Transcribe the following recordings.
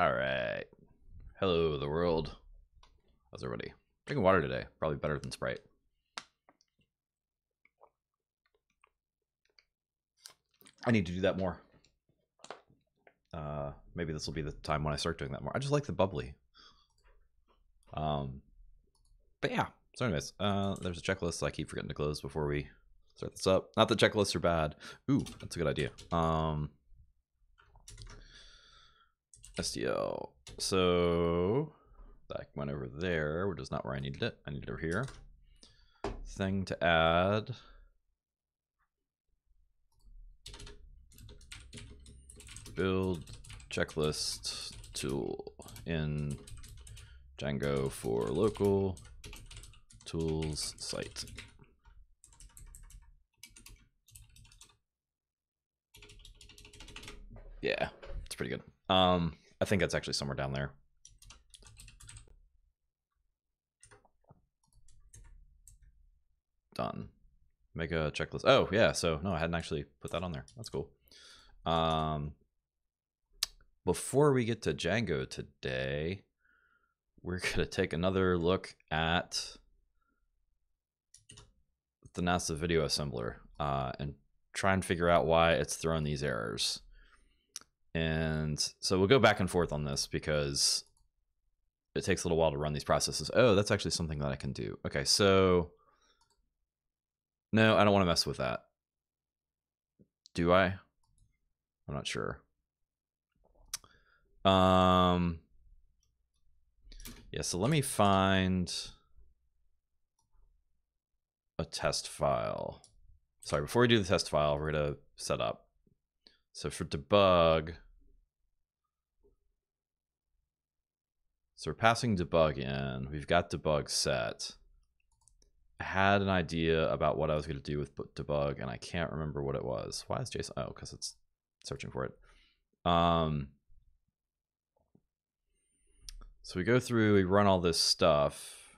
All right. Hello, the world. How's everybody? Drinking water today. Probably better than Sprite. I need to do that more. Uh, maybe this will be the time when I start doing that more. I just like the bubbly. Um, but yeah. So, anyways, uh, there's a checklist I keep forgetting to close before we start this up. Not that checklists are bad. Ooh, that's a good idea. Um, SDL. So that went over there, which is not where I needed it. I need it over here. Thing to add. Build checklist tool in Django for local tools site. Yeah, it's pretty good. Um, I think that's actually somewhere down there. Done. Make a checklist. Oh, yeah. So, no, I hadn't actually put that on there. That's cool. Um, before we get to Django today, we're going to take another look at the NASA video assembler uh, and try and figure out why it's throwing these errors. And so we'll go back and forth on this because it takes a little while to run these processes. Oh, that's actually something that I can do. Okay, so no, I don't want to mess with that. Do I? I'm not sure. Um, yeah, so let me find a test file. Sorry, before we do the test file, we're going to set up. So for debug, so we're passing debug in. We've got debug set. I had an idea about what I was going to do with debug, and I can't remember what it was. Why is JSON? Oh, because it's searching for it. Um, so we go through, we run all this stuff.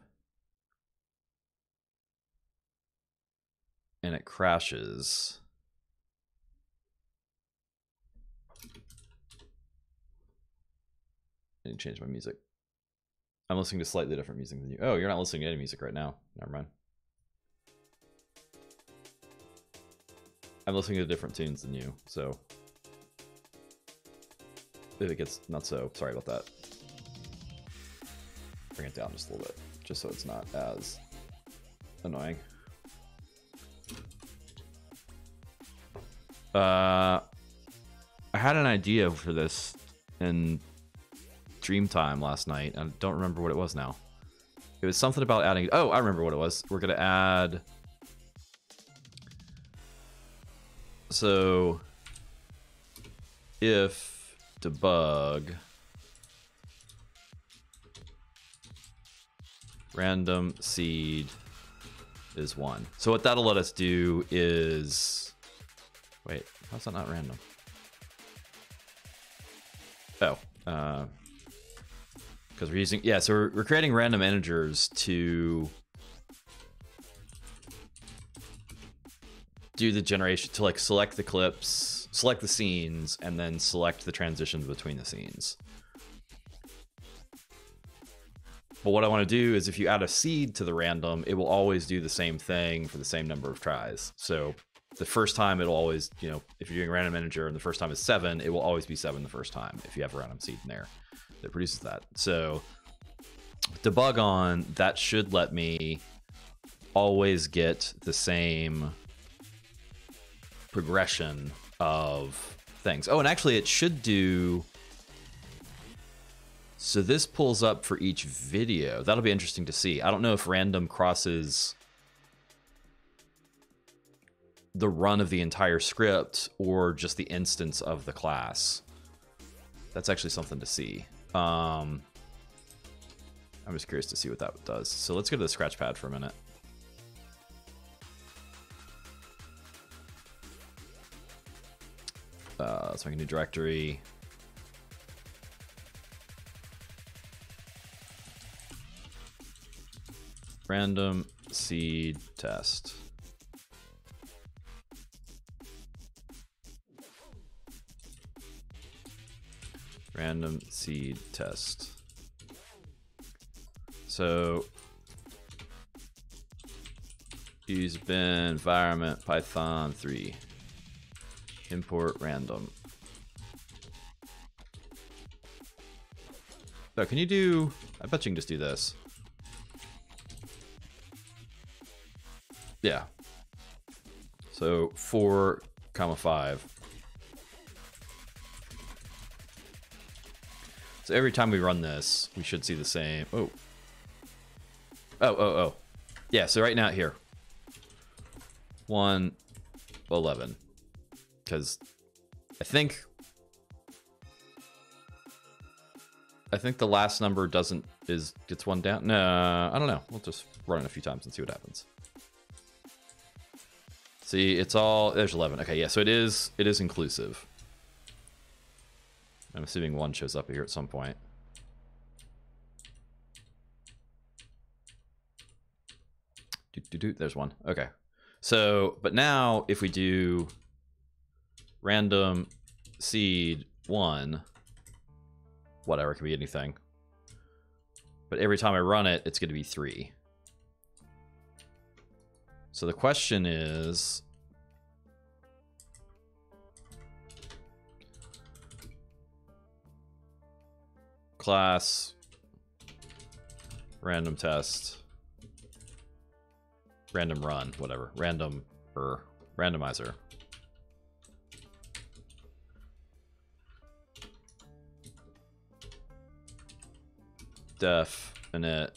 And it crashes. To change my music. I'm listening to slightly different music than you. Oh, you're not listening to any music right now. Never mind. I'm listening to different tunes than you, so if it gets not so, sorry about that. Bring it down just a little bit, just so it's not as annoying. Uh, I had an idea for this, and Dreamtime last night. I don't remember what it was now. It was something about adding. Oh, I remember what it was. We're gonna add. So, if debug random seed is one. So what that'll let us do is, wait, how's that not random? Oh, uh, because we're using yeah so we're, we're creating random integers to do the generation to like select the clips select the scenes and then select the transitions between the scenes. But what I want to do is if you add a seed to the random it will always do the same thing for the same number of tries. So the first time it'll always you know if you're doing random integer and the first time is seven it will always be seven the first time if you have a random seed in there that produces that. So debug on that should let me always get the same progression of things. Oh, and actually it should do so this pulls up for each video. That'll be interesting to see. I don't know if random crosses the run of the entire script or just the instance of the class. That's actually something to see. Um, I'm just curious to see what that does. So let's go to the scratch pad for a minute. Uh, let's make a new directory. Random seed test. Random seed test. So use bin environment python 3 import random. So can you do, I bet you can just do this. Yeah. So four comma five. Every time we run this, we should see the same. Oh. Oh, oh, oh. Yeah, so right now here. 1, 11. Because I think... I think the last number doesn't, is, gets one down. No, I don't know. We'll just run it a few times and see what happens. See, it's all, there's 11. Okay, yeah, so it is, it is inclusive. I'm assuming one shows up here at some point. There's one. Okay. So, but now if we do random seed one, whatever, it can be anything. But every time I run it, it's going to be three. So the question is, class random test random run whatever random or randomizer. Def init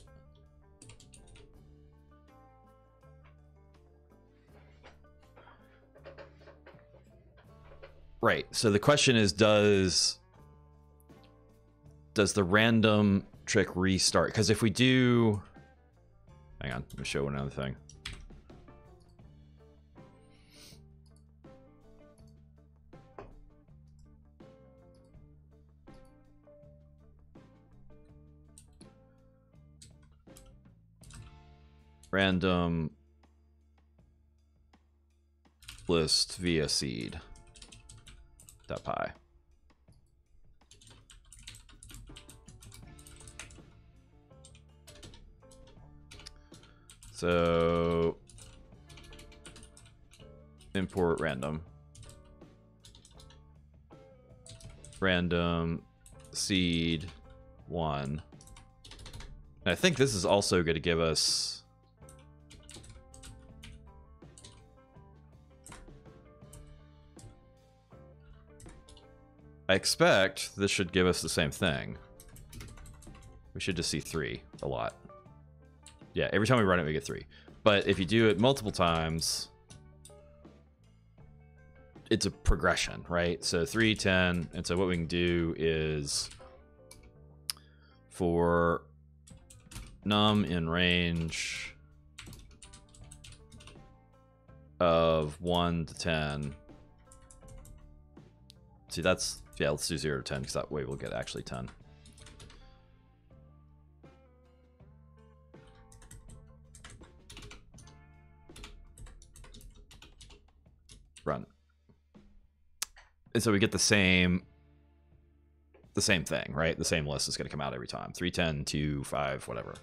right so the question is does does the random trick restart? Because if we do... Hang on, let me show another thing. Random list via seed. .py. So import random. Random seed one. And I think this is also going to give us I expect this should give us the same thing. We should just see three a lot. Yeah, every time we run it, we get three. But if you do it multiple times, it's a progression, right? So 3, 10, and so what we can do is for num in range of 1 to 10. See, that's, yeah, let's do 0 to 10 because that way we'll get actually 10. And so we get the same the same thing, right? The same list is going to come out every time. 310, 2, 5, whatever.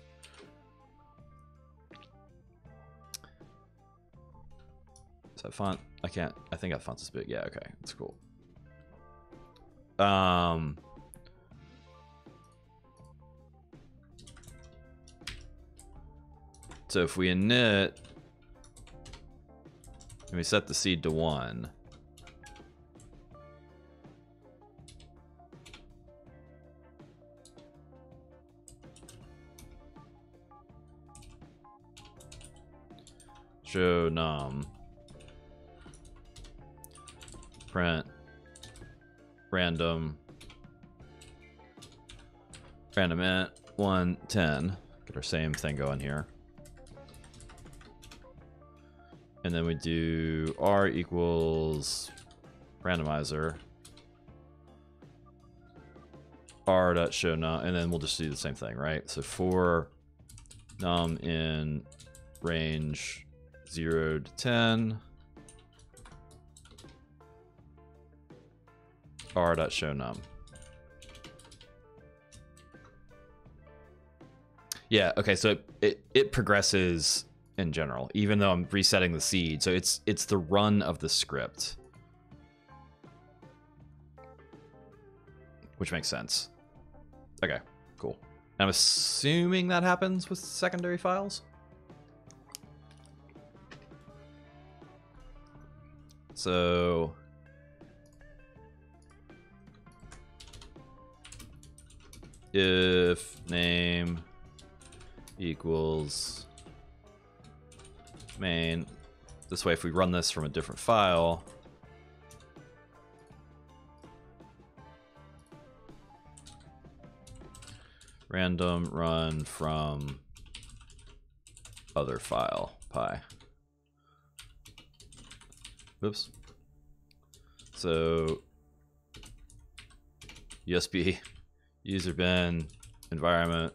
Is that font? I can't. I think that font's is big. Yeah, okay. That's cool. Um... So if we init and we set the seed to one. Show num. Print. Random. Random int 110. Get our same thing going here. And then we do r equals randomizer r dot show num, and then we'll just do the same thing, right? So for num in range 0 to 10. r.shownum. Yeah, okay, so it, it, it progresses in general, even though I'm resetting the seed. So it's it's the run of the script. Which makes sense. Okay, cool. I'm assuming that happens with secondary files? So if name equals main, this way if we run this from a different file, random run from other file py. Oops. So USB user bin environment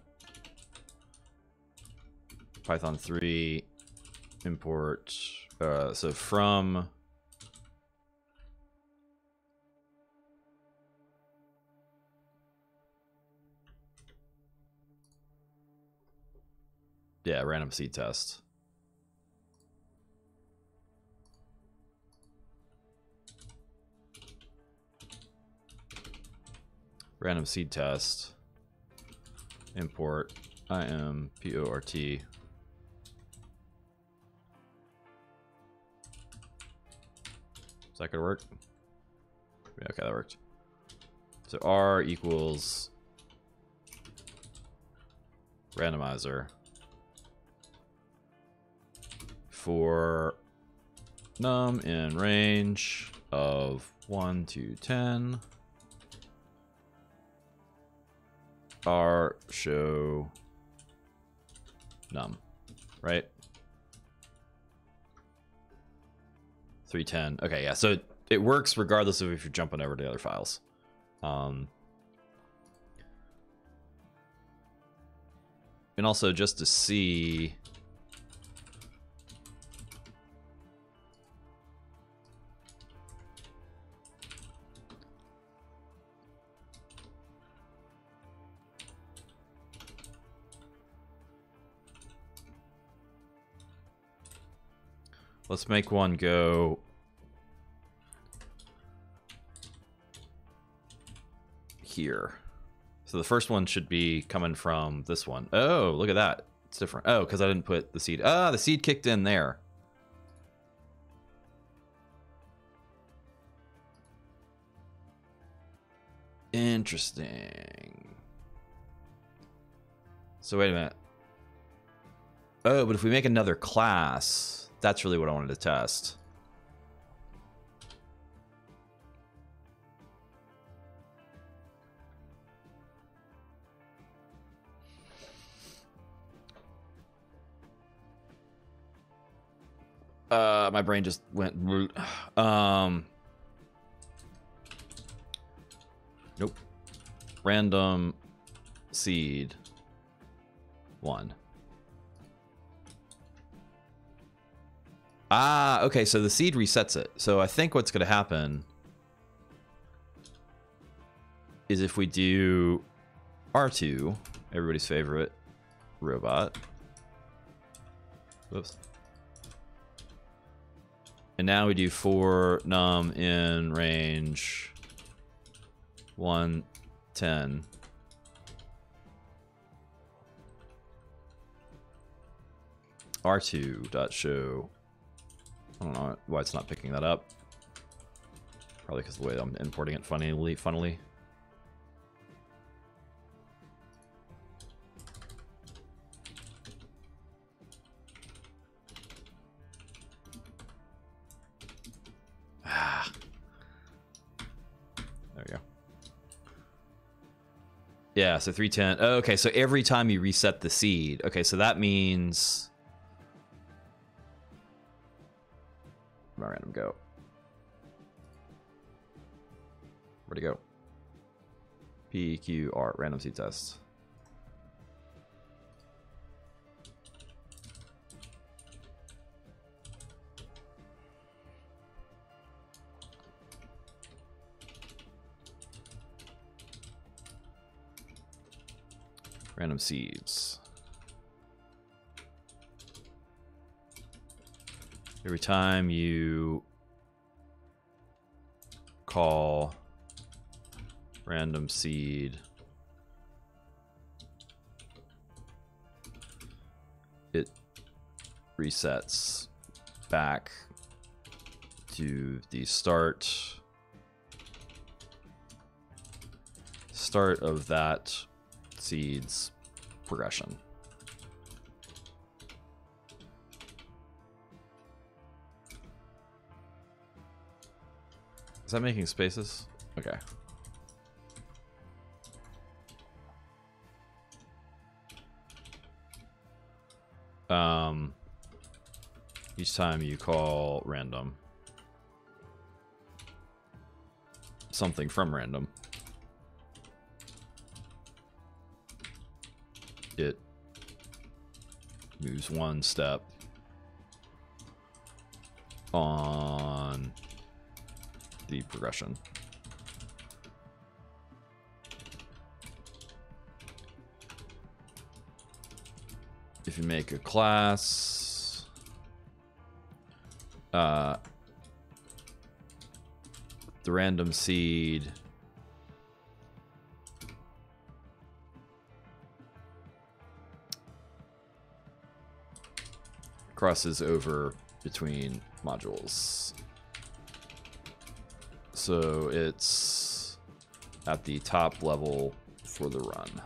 Python 3 import uh, so from yeah random seed test random seed test. Import. Import is that gonna work? Yeah, okay that worked. So r equals randomizer for num in range of 1 to 10 r show num, right? 310. Okay, yeah. So it, it works regardless of if you're jumping over to other files. Um, and also just to see Let's make one go here. So the first one should be coming from this one. Oh, look at that. It's different. Oh, because I didn't put the seed. Ah, the seed kicked in there. Interesting. So wait a minute. Oh, but if we make another class, that's really what I wanted to test. Uh, my brain just went. Um. Nope. Random seed. One. Ah, okay, so the seed resets it. So I think what's going to happen is if we do R2, everybody's favorite robot. Whoops. And now we do for num in range 110. R2 dot show I don't know why it's not picking that up. Probably because the way I'm importing it funnily, funnily. Ah. There we go. Yeah, so 310. Oh, okay, so every time you reset the seed. Okay, so that means CQ random seed test. Random seeds. Every time you call random seed, it resets back to the start start of that seed's progression. Is that making spaces? Okay. Um, each time you call random something from random, it moves one step on the progression. If you make a class, uh, the random seed crosses over between modules. So it's at the top level for the run.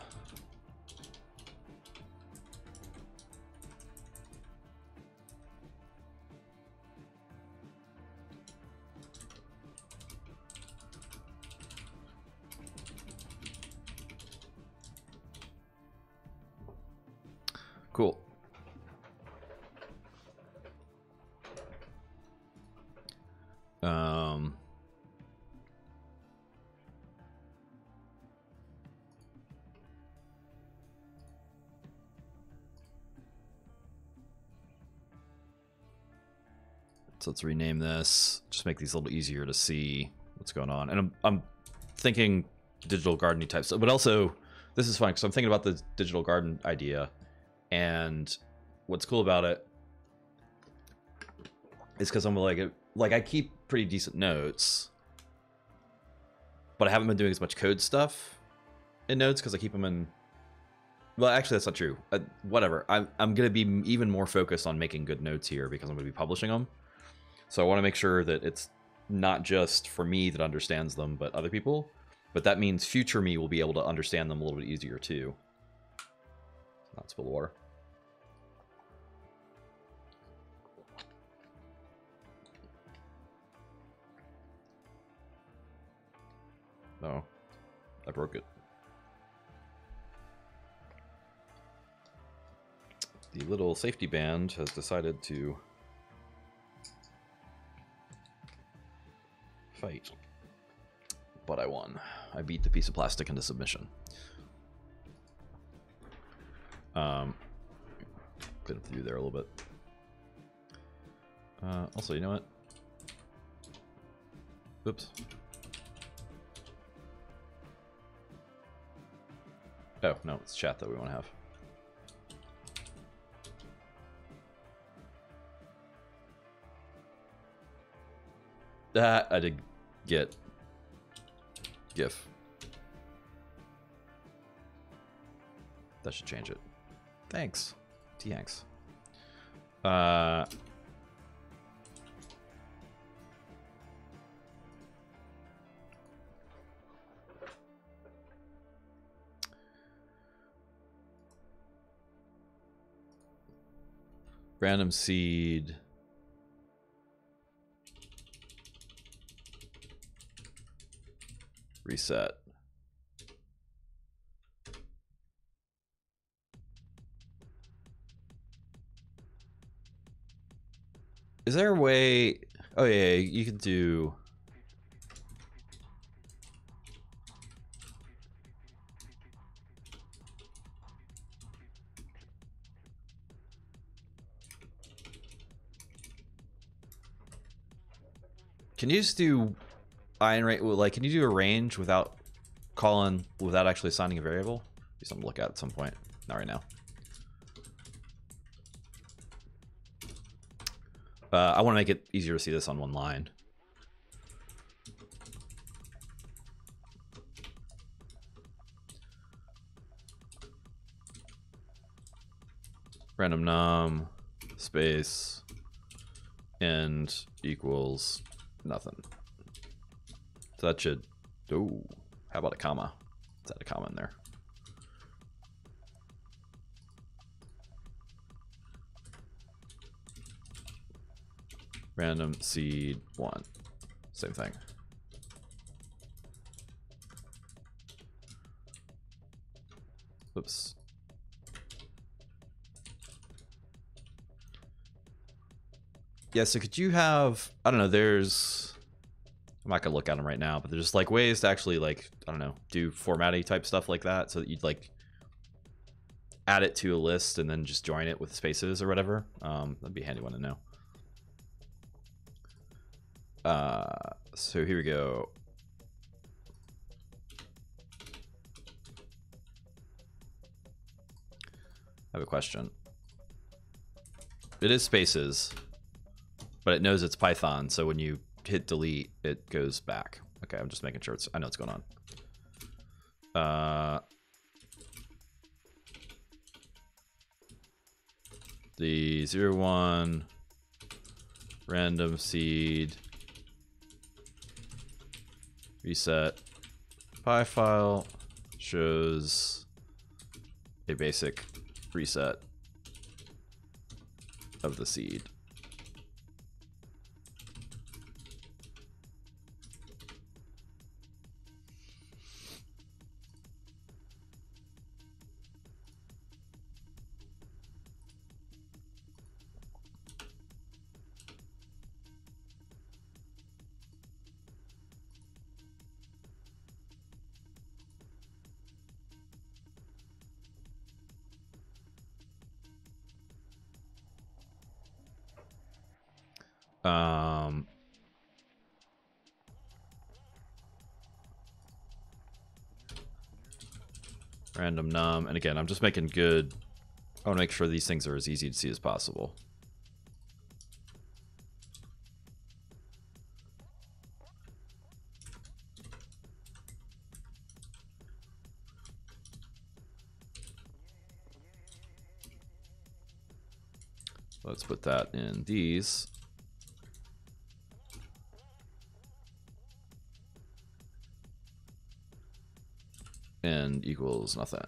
Um, so let's rename this. Just make these a little easier to see what's going on. And I'm, I'm thinking digital gardening type stuff, but also this is fun because I'm thinking about the digital garden idea. And what's cool about it is because I'm like, like I keep pretty decent notes, but I haven't been doing as much code stuff in notes because I keep them in. Well, actually, that's not true. Uh, whatever. I'm I'm gonna be even more focused on making good notes here because I'm gonna be publishing them. So I want to make sure that it's not just for me that understands them, but other people. But that means future me will be able to understand them a little bit easier too. Not spill water. No, I broke it. The little safety band has decided to fight. But I won. I beat the piece of plastic into submission. Um, clean up through there a little bit. Uh, also, you know what? Oops. Oh, no, it's chat that we want to have. That I did get GIF. That should change it. Thanks. T-Hanks. Uh... Random seed. Reset. Is there a way? Oh yeah, you could do. Can you just do iron rate? Like, can you do a range without calling without actually assigning a variable? Be something to look at at some point. Not right now. Uh, I want to make it easier to see this on one line. Random num space end equals nothing. So that should. Oh, how about a comma? Is that a comma in there? Random seed one. Same thing. Oops. Yeah, so could you have, I don't know, there's, I'm not gonna look at them right now, but there's just like ways to actually like, I don't know, do formatting type stuff like that so that you'd like add it to a list and then just join it with spaces or whatever. Um, that'd be a handy one to know. Uh, so here we go. I have a question. It is spaces, but it knows it's Python, so when you hit delete, it goes back. Okay, I'm just making sure it's I know what's going on. Uh the zero one random seed reset py file shows a basic reset of the seed. And again, I'm just making good. I want to make sure these things are as easy to see as possible. Let's put that in these. and equals nothing.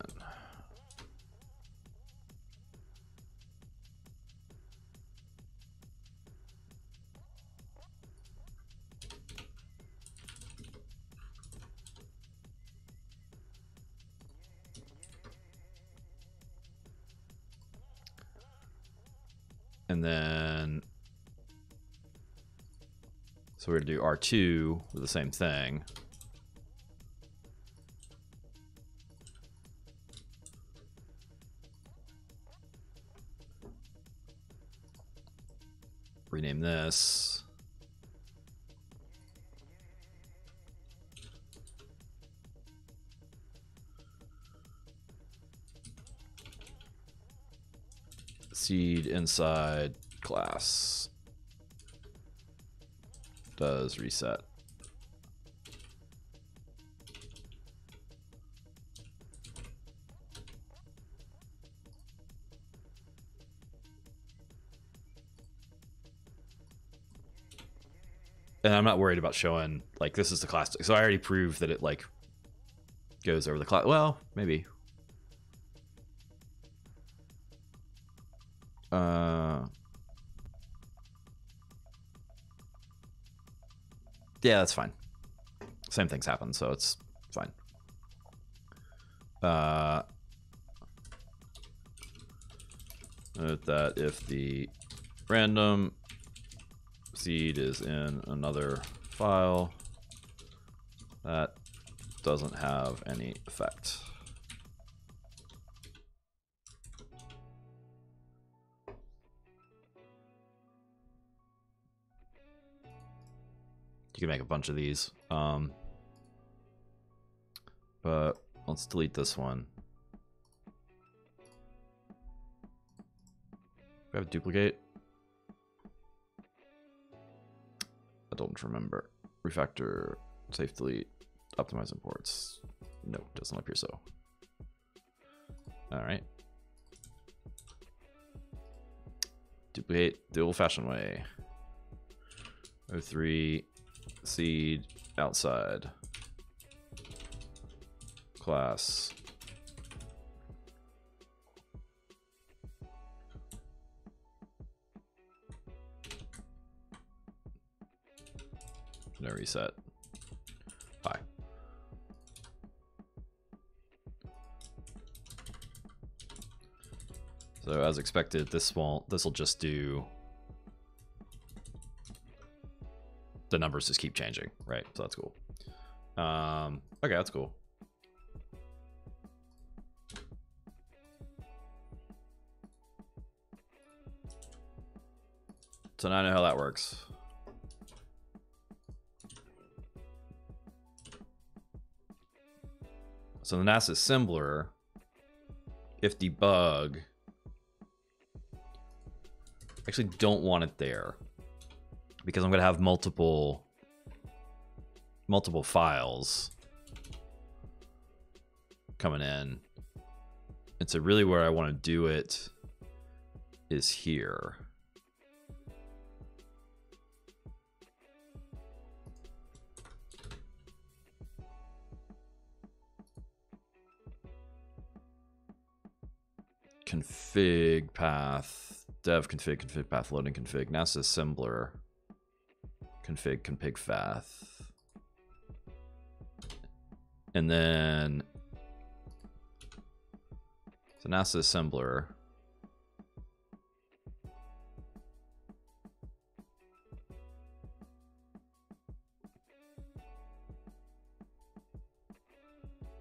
R2 with the same thing. rename this. Seed inside class does reset. and I'm not worried about showing like this is the class. So I already proved that it like goes over the class. Well, maybe. Yeah, that's fine. Same things happen, so it's fine. Uh, note that if the random seed is in another file. That doesn't have any effect. Can make a bunch of these. Um, but let's delete this one. We have a duplicate. don't remember. Refactor, safe delete, optimize imports. No, doesn't appear so. All right. Duplicate the old-fashioned way. 03 seed outside. Class. No reset. Bye. So as expected this won't this will just do the numbers just keep changing, right? So that's cool. Um, okay, that's cool. So now I know how that works. So the NASA assembler, if debug, actually don't want it there because I'm going to have multiple multiple files coming in. And so really where I want to do it is here. config path dev config config path loading config NASA assembler config config path. And then so NASA assembler.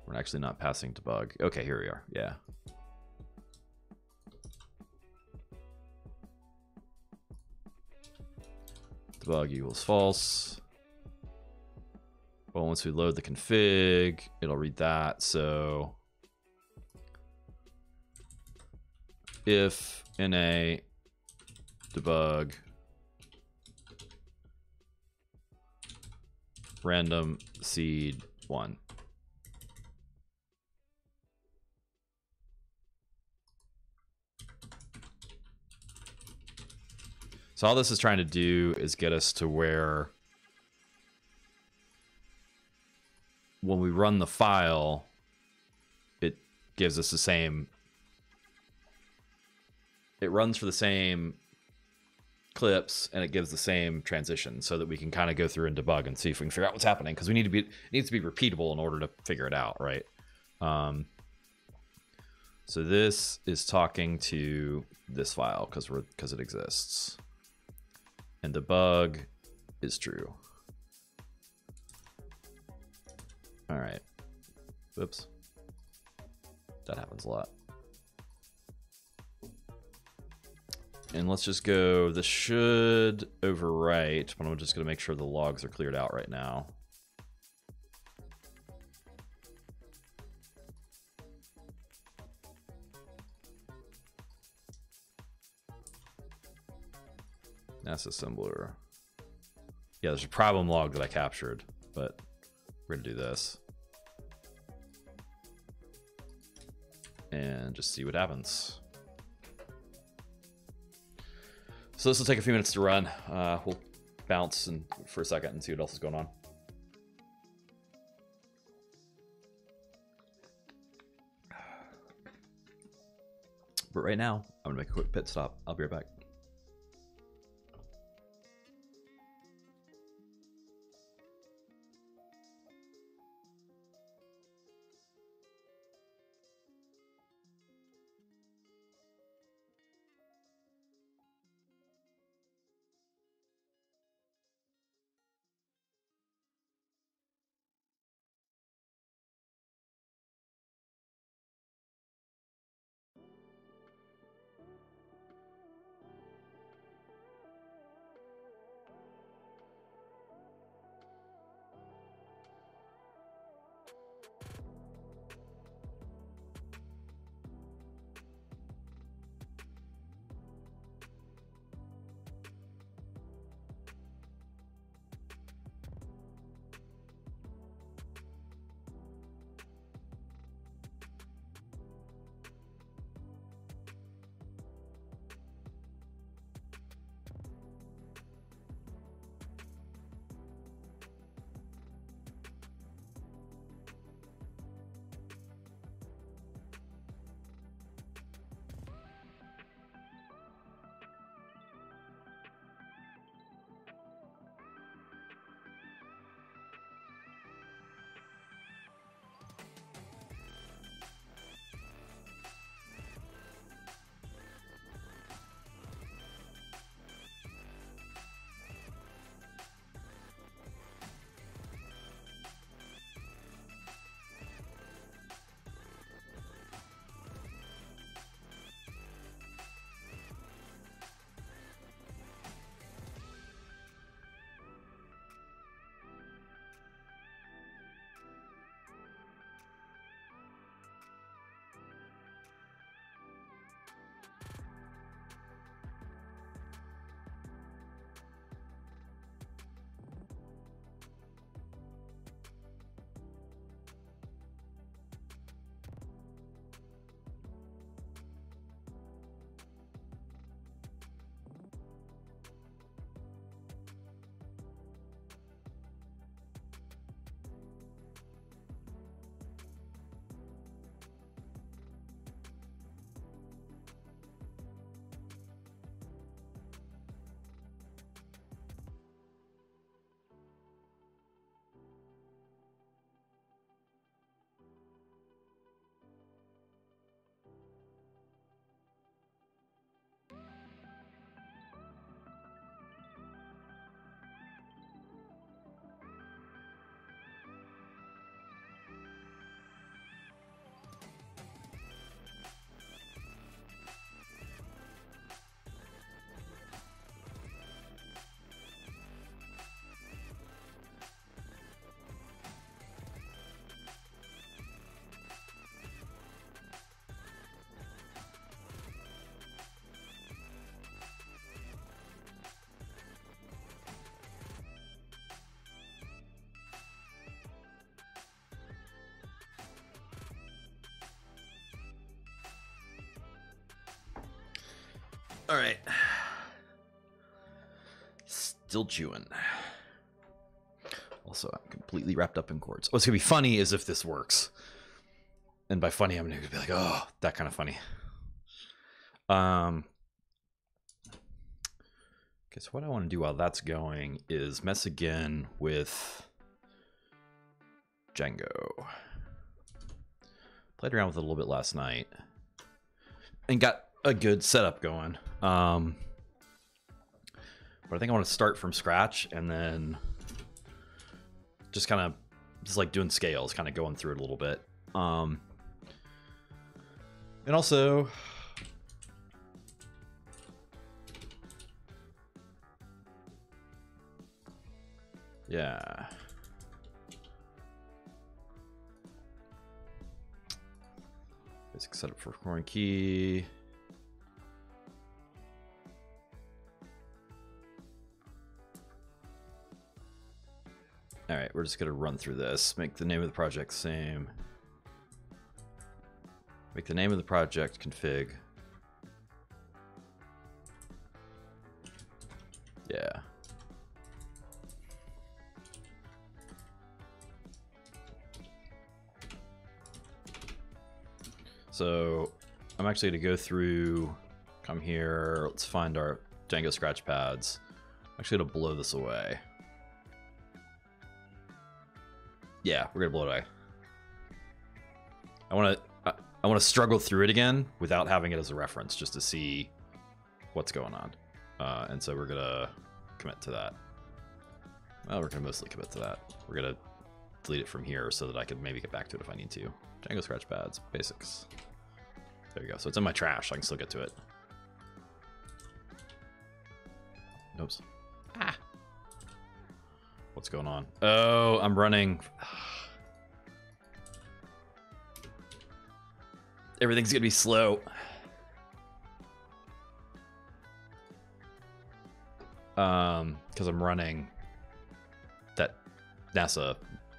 We're actually not passing debug. Okay, here we are. Yeah. Debug equals false. Well, once we load the config, it'll read that. So if na debug random seed one. So all this is trying to do is get us to where when we run the file, it gives us the same, it runs for the same clips and it gives the same transition so that we can kind of go through and debug and see if we can figure out what's happening because we need to be it needs to be repeatable in order to figure it out right? Um, so this is talking to this file because we're because it exists and debug is true. All right. Whoops. That happens a lot. And let's just go, this should overwrite, but I'm just gonna make sure the logs are cleared out right now. NAS assembler. Yeah, there's a problem log that I captured, but we're gonna do this. And just see what happens. So this will take a few minutes to run. Uh, we'll bounce and for a second and see what else is going on. But right now, I'm gonna make a quick pit stop. I'll be right back. All right. Still chewing. Also, I'm completely wrapped up in cords. What's gonna be funny is if this works. And by funny, I'm gonna be like, oh, that kind of funny. Um, guess what I want to do while that's going is mess again with Django. Played around with it a little bit last night and got a good setup going. Um, but I think I want to start from scratch and then just kind of just like doing scales, kind of going through it a little bit. Um, and also, yeah. Basic setup for foreign key. All right, we're just gonna run through this. Make the name of the project same. Make the name of the project config. Yeah. So I'm actually to go through, come here, let's find our Django scratch pads. I'm actually to blow this away. Yeah, we're to blow it away. I want to I want to struggle through it again without having it as a reference just to see what's going on. Uh, and so we're to commit to that. Well, we're to mostly commit to that. We're to delete it from here so that I can maybe get back to it if I need to. Django scratch pads, basics. There you go. So it's in my trash. I can still get to it. Oops. What's going on? Oh, I'm running. Everything's gonna be slow. Um, because I'm running that NASA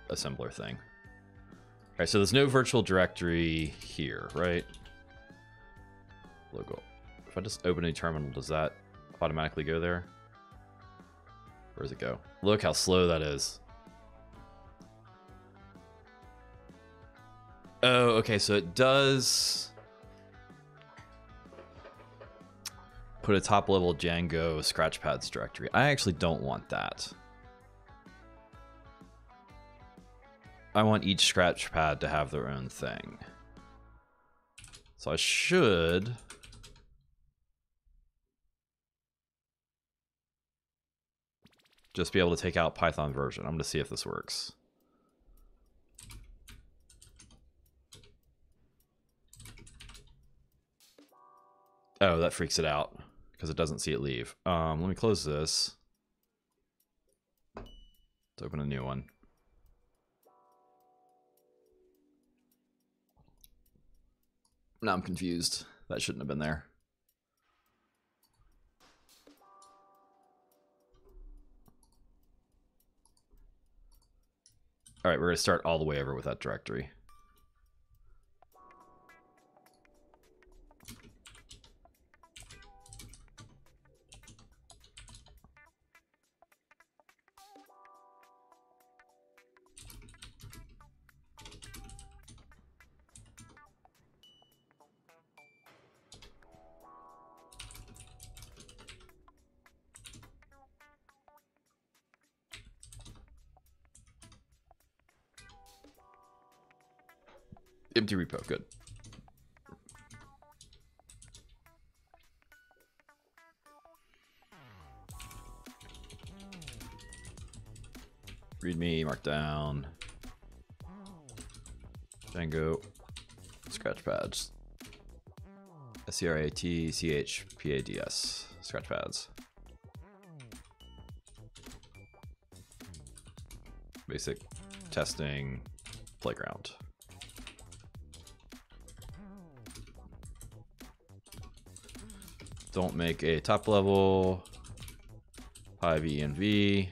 assembler thing. All right, so there's no virtual directory here, right? Local. If I just open a terminal, does that automatically go there? Where does it go? Look how slow that is. Oh, okay, so it does put a top level Django scratchpads directory. I actually don't want that. I want each scratch pad to have their own thing. So I should... Just be able to take out Python version. I'm going to see if this works. Oh, that freaks it out because it doesn't see it leave. Um, let me close this. Let's open a new one. Now I'm confused. That shouldn't have been there. All right, we're going to start all the way over with that directory. Empty repo, good. Readme, Markdown, Django, scratch pads, S C R A T C H P A D S, scratch pads. Basic testing playground. don't make a top level. Pi v and v.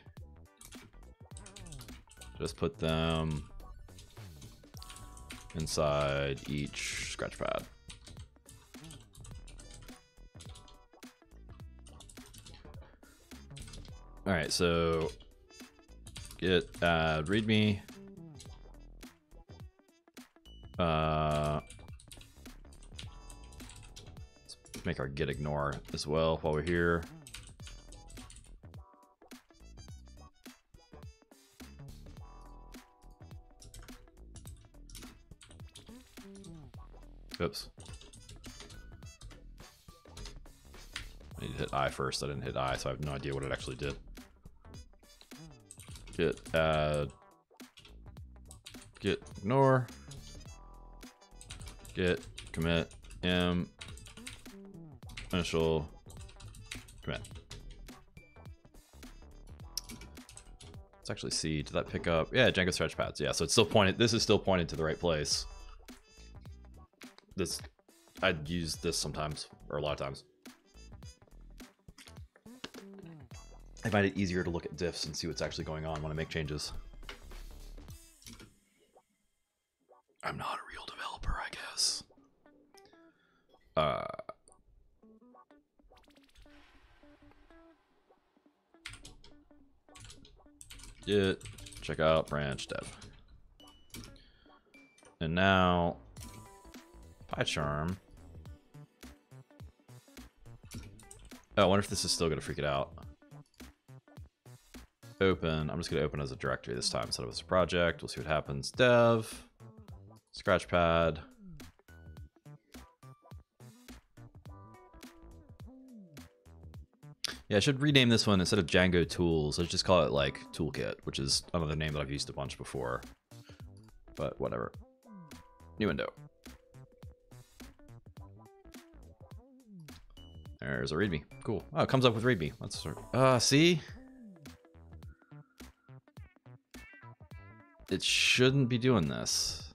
Just put them inside each scratch pad. All right so git uh readme uh make our git ignore as well while we're here. Oops. I need to hit I first. I didn't hit I, so I have no idea what it actually did. Git add. Git ignore. Git commit m initial commit. Let's actually see. Did that pick up? Yeah, Django scratch pads. Yeah, so it's still pointed. This is still pointed to the right place. This, I'd use this sometimes, or a lot of times. I find it easier to look at diffs and see what's actually going on when I make changes. Check out branch dev. And now PyCharm. Oh, I wonder if this is still to freak it out. Open. I'm just to open as a directory this time instead of as a project. We'll see what happens. Dev. Scratchpad. Yeah, I should rename this one instead of Django Tools. Let's just call it like Toolkit, which is another name that I've used a bunch before. But whatever. New window. There's a README. Cool. Oh, it comes up with README. Let's start. Uh, see? It shouldn't be doing this.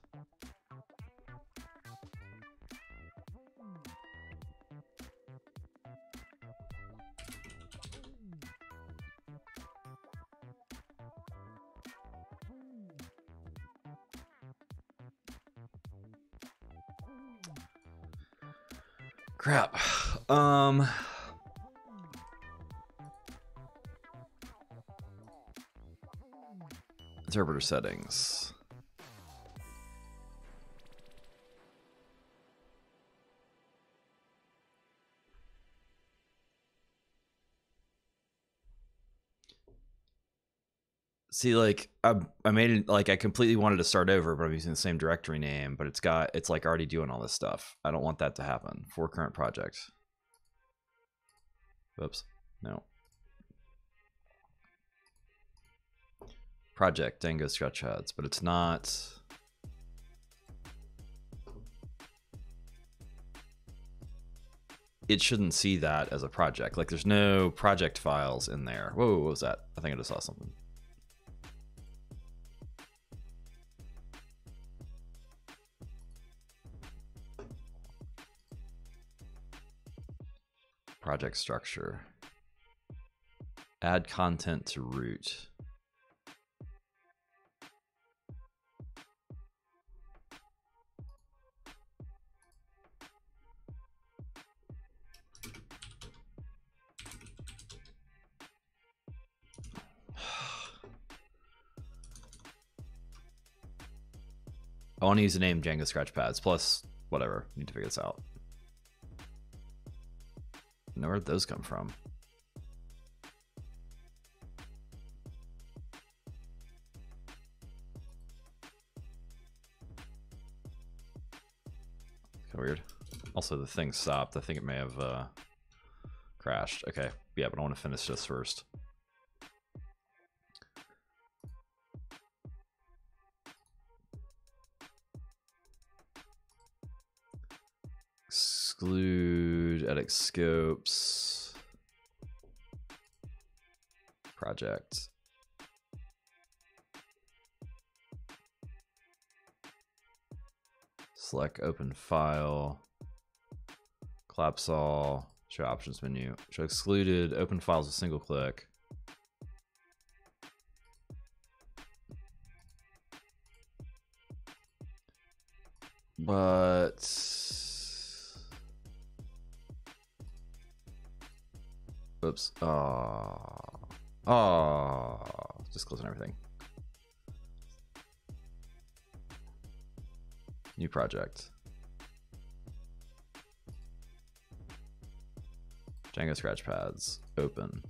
Um. Interpreter settings. See, like I, I made it like I completely wanted to start over, but I'm using the same directory name, but it's got it's like already doing all this stuff. I don't want that to happen for current project. Whoops, no. Project Django Scratch Heads, but it's not. It shouldn't see that as a project. Like there's no project files in there. Whoa, what was that? I think I just saw something. Project structure. Add content to root. I want to use the name Django Scratchpads plus whatever. Need to figure this out. Where'd those come from? Kind of weird. Also, the thing stopped. I think it may have uh, crashed. Okay, yeah, but I want to finish this first. Edit scopes project select open file collapse all show options menu show excluded open files with single click. But Oops. Oh. Oh, just closing everything. New project. Django scratch pads. Open.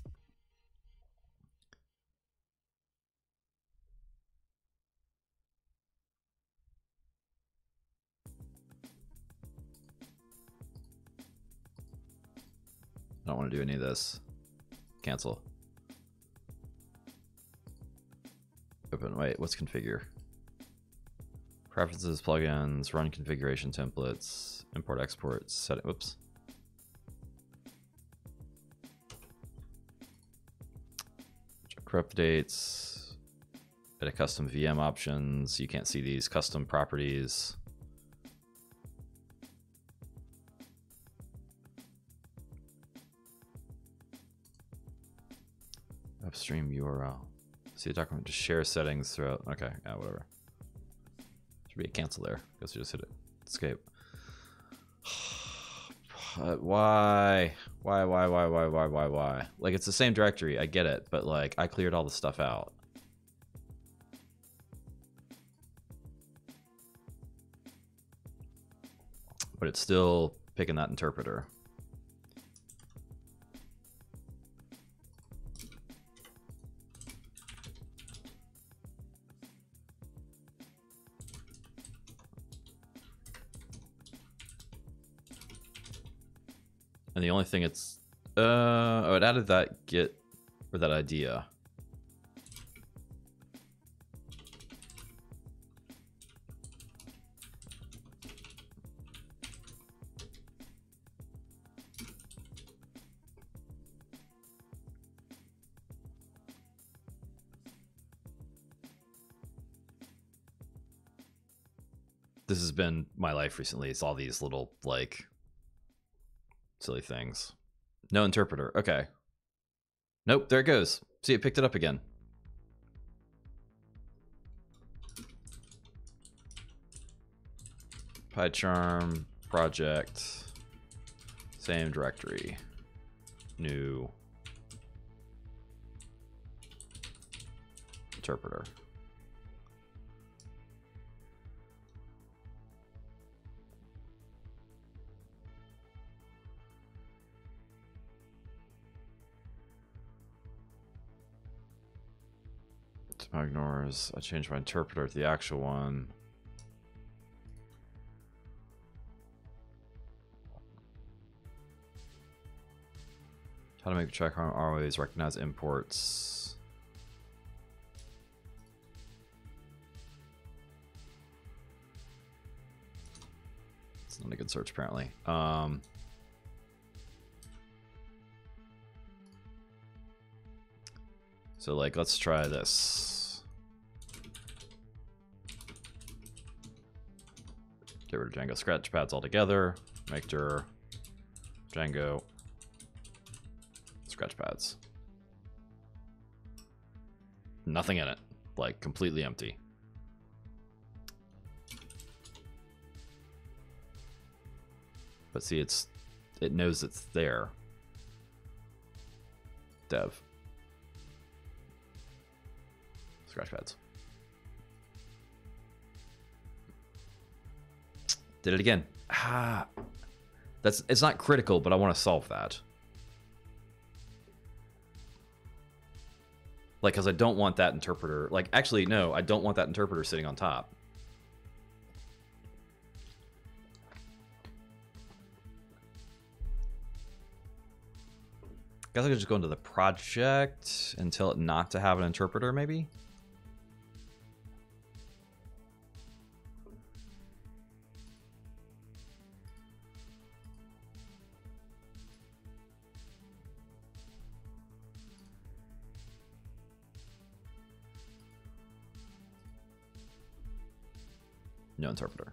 I don't want to do any of this. Cancel. Open. Wait, what's configure? Preferences, plugins, run configuration templates, import, export, set it. Whoops. Check updates. Edit custom VM options. You can't see these custom properties. Upstream URL. See the document to share settings throughout. Okay, yeah, whatever. Should be a cancel there. Guess you just hit it. Escape. why? Why, why, why, why, why, why, why? Like, it's the same directory. I get it. But, like, I cleared all the stuff out. But it's still picking that interpreter. The only thing it's uh oh it added that git or that idea. This has been my life recently. It's all these little like Silly things. No interpreter. Okay. Nope, there it goes. See, it picked it up again. PyCharm project, same directory, new interpreter. Ignores. I changed my interpreter to the actual one. How to make check how always recognize imports. It's not a good search apparently. Um, so like, let's try this. Get rid of Django scratch pads altogether. Make dir Django scratch pads. Nothing in it. Like completely empty. But see, it's it knows it's there. Dev. Scratch pads. Did it again. Ah, that's it's not critical, but I want to solve that. Like, because I don't want that interpreter. Like, actually, no, I don't want that interpreter sitting on top. I guess I could just go into the project and tell it not to have an interpreter, maybe? No interpreter.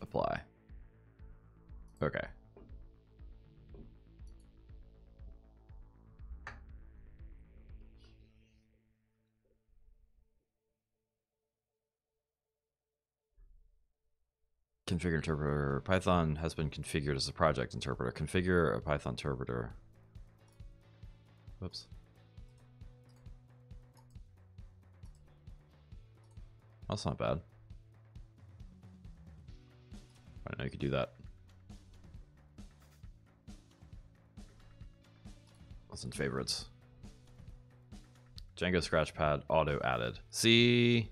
Apply. Okay. Configure interpreter. Python has been configured as a project interpreter. Configure a Python interpreter. Whoops. That's not bad. I don't know you could do that. What's in favorites? Django Scratchpad auto added. See?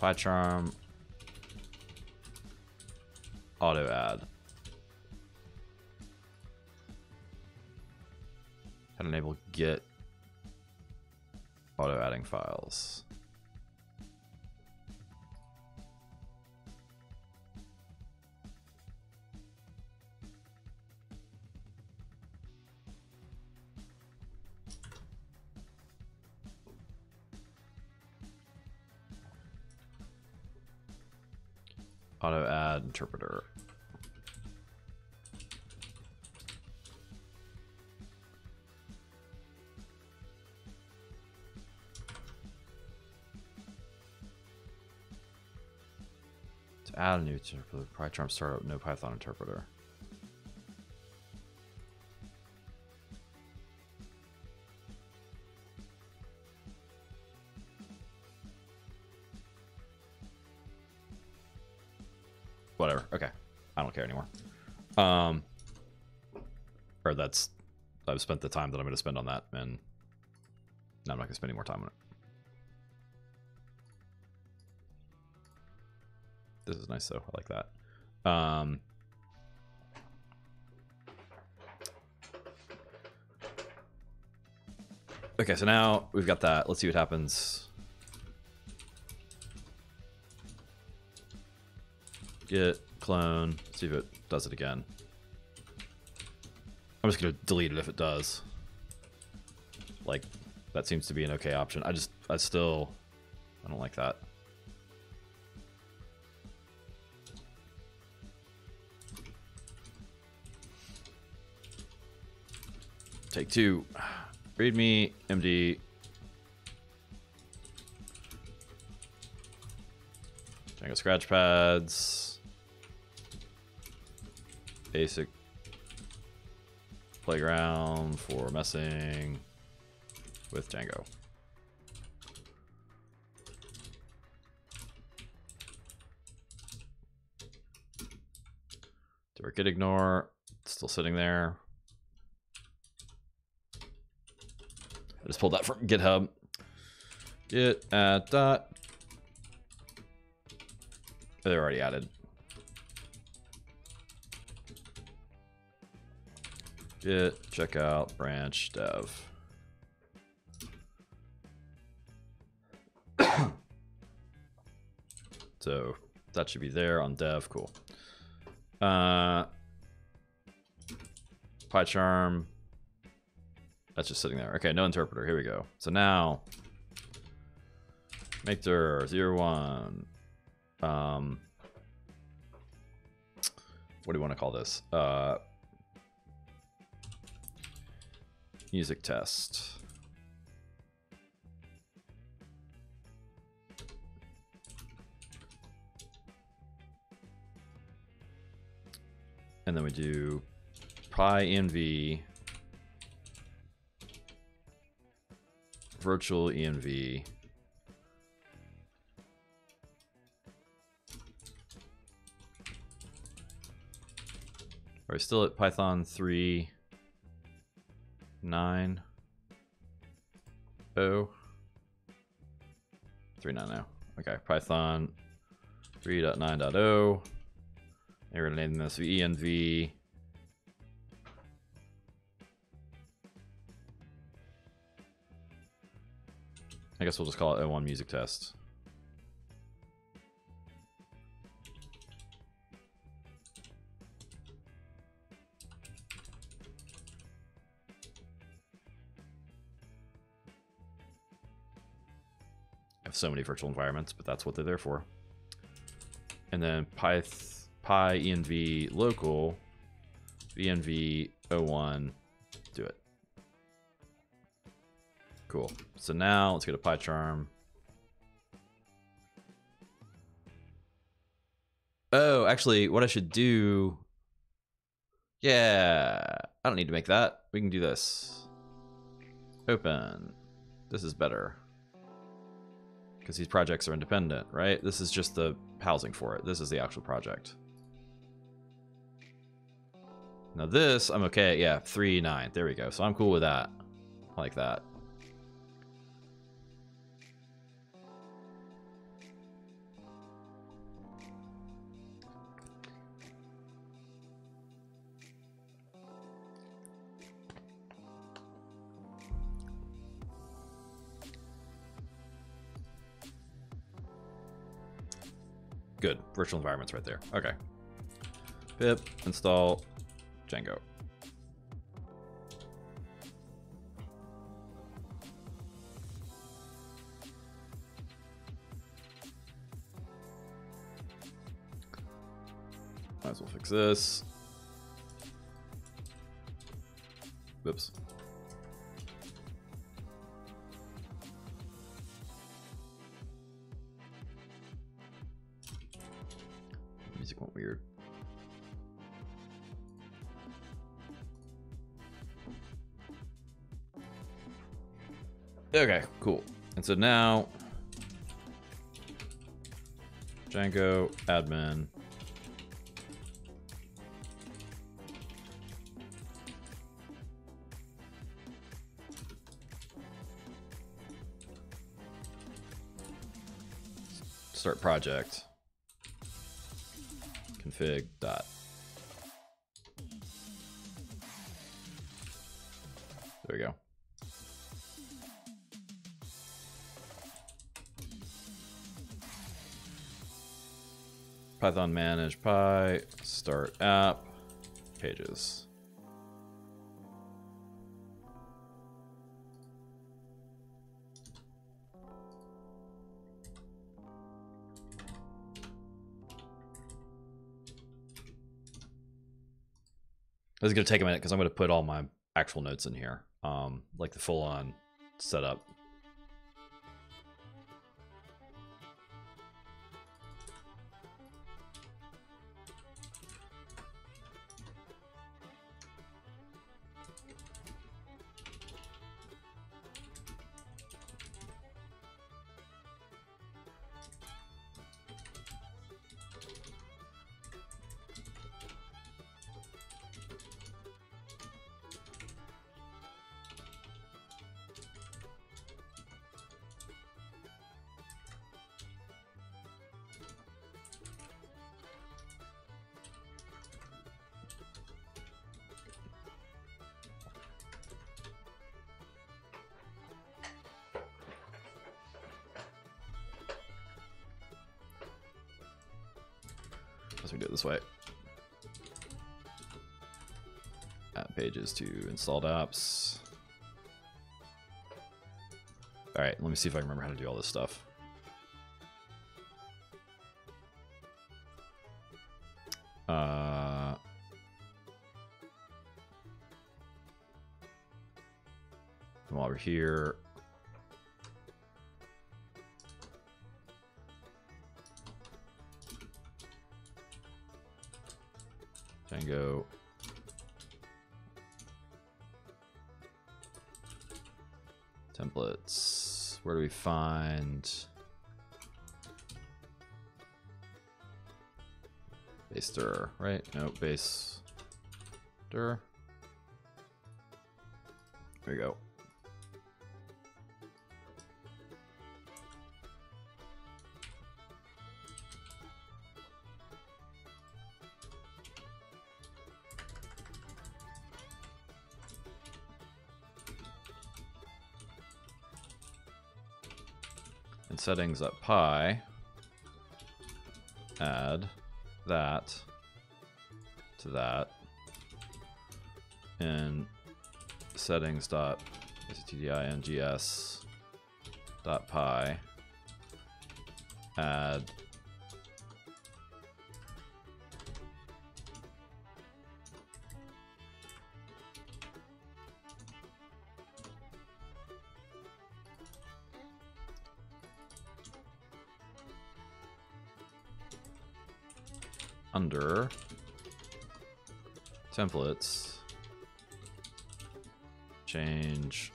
PyCharm auto add. And enable git auto adding files. Auto add interpreter. Add a new interpreter, PyCharm startup, no Python interpreter. Whatever. Okay. I don't care anymore. Um, or that's I've spent the time that I'm going to spend on that, and now I'm not going to spend any more time on it. Nice though. I like that. Um, okay, so now we've got that. Let's see what happens. Git clone. See if it does it again. I'm just gonna delete it if it does. Like, that seems to be an okay option. I just, I still, I don't like that. Two. Readme, MD. Django scratch pads. Basic playground for messing with Django. Do our git ignore. It's still sitting there. Just pulled that from GitHub. Git add dot. They're already added. Git checkout branch dev. so that should be there on dev. Cool. Uh, PyCharm. That's just sitting there. Okay, no interpreter. Here we go. So now, make dir zero one. Um, what do you want to call this? Uh, music test. And then we do PyEnv virtual env We're still at Python 3 9 0 390. Okay, Python 3.9.0. And we're gonna name this env I guess we'll just call it O1 music test. I have so many virtual environments, but that's what they're there for. And then pyth, pyenv local, env01 Cool. So now let's get a PyCharm. Oh, actually, what I should do. Yeah, I don't need to make that. We can do this. Open. This is better. Because these projects are independent, right? This is just the housing for it. This is the actual project. Now this, I'm okay. Yeah, 3, 9. There we go. So I'm cool with that. I like that. Good. Virtual environments right there. Okay. Pip install Django. Might as well fix this. Whoops. Okay, cool. And so now Django admin. Start project. Config dot python manage py start app pages This is going to take a minute because I'm going to put all my actual notes in here, um, like the full on setup. Let's do it this way. Add pages to installed apps. All right, let me see if I remember how to do all this stuff. Uh, while we're here, find base dir, right? No, base dir. There we go. Settings at py add that to that and settings dot dot py add under templates, change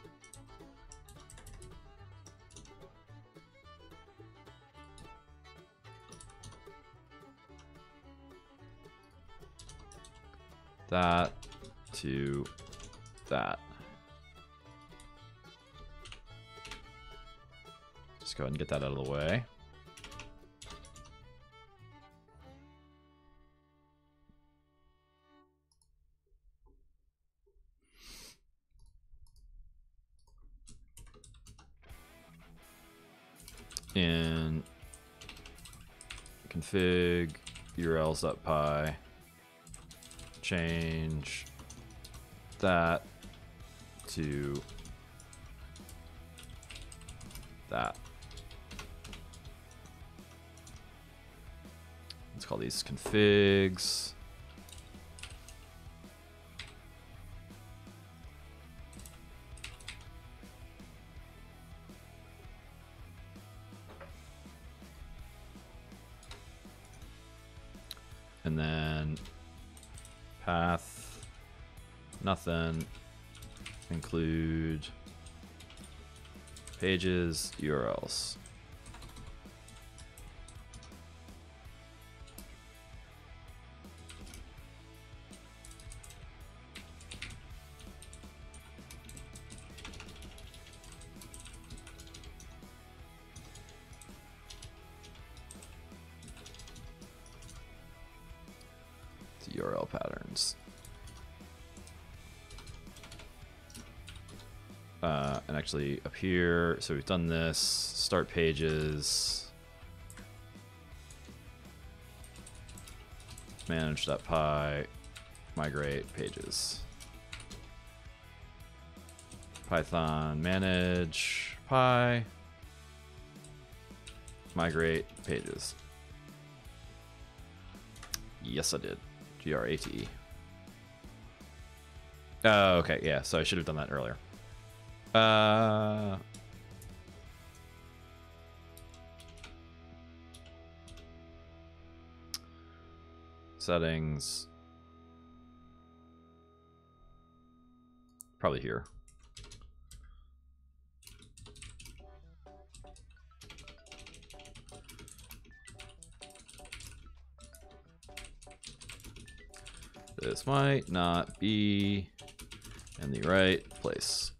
that to that. Just go ahead and get that out of the way. Config urls.py change that to that. Let's call these configs. Nothing, include pages, URLs. Actually up here, so we've done this, start pages, manage.py, migrate pages. Python manage migrate pages. Yes, I did. G R A T E. Oh, okay, yeah. So I should have done that earlier. Uh. Settings. Probably here. This might not be in the right place.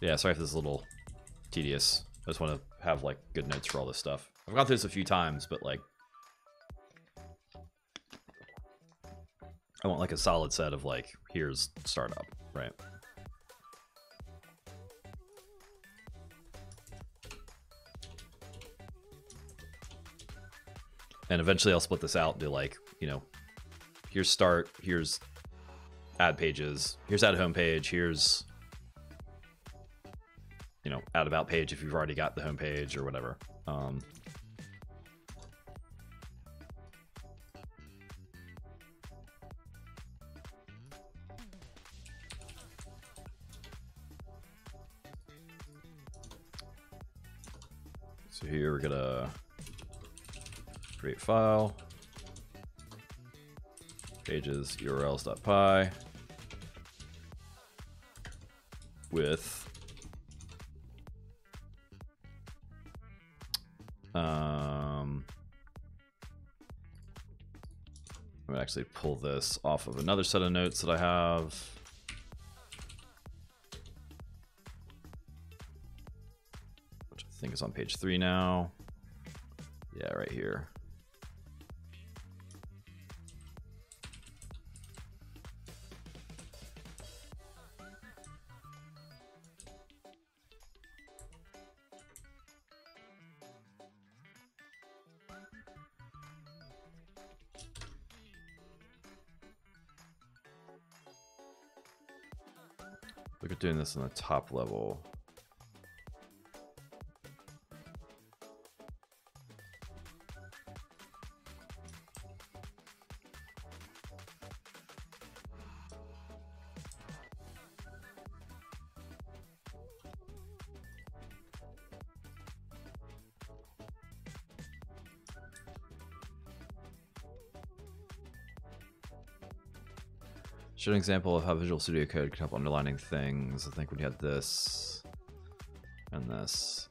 Yeah, sorry if this is a little tedious. I just want to have like good notes for all this stuff. I've gone through this a few times, but like I want like a solid set of like here's startup, right? And eventually I'll split this out to like, you know, here's start, here's add pages, here's add homepage, here's you know, add about page if you've already got the home page or whatever. Um, so here we're gonna create file pages urls.py with Um, I'm gonna actually pull this off of another set of notes that I have. Which I think is on page three now. Yeah, right here. This on the top level. Show an example of how Visual Studio Code could help underlining things. I think we had this and this.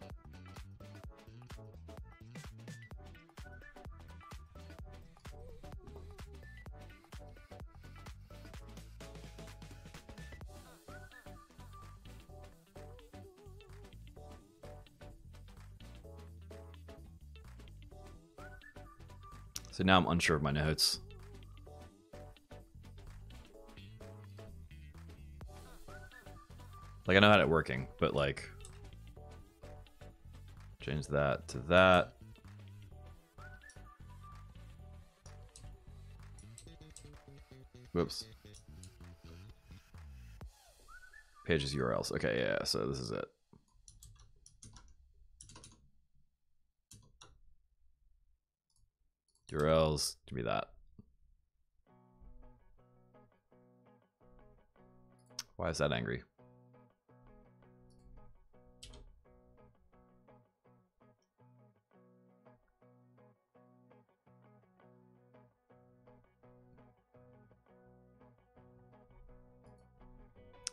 So now I'm unsure of my notes. Like I know how it working, but like change that to that. Whoops. Pages URLs. Okay, yeah, so this is it. URLs, give me that. Why is that angry?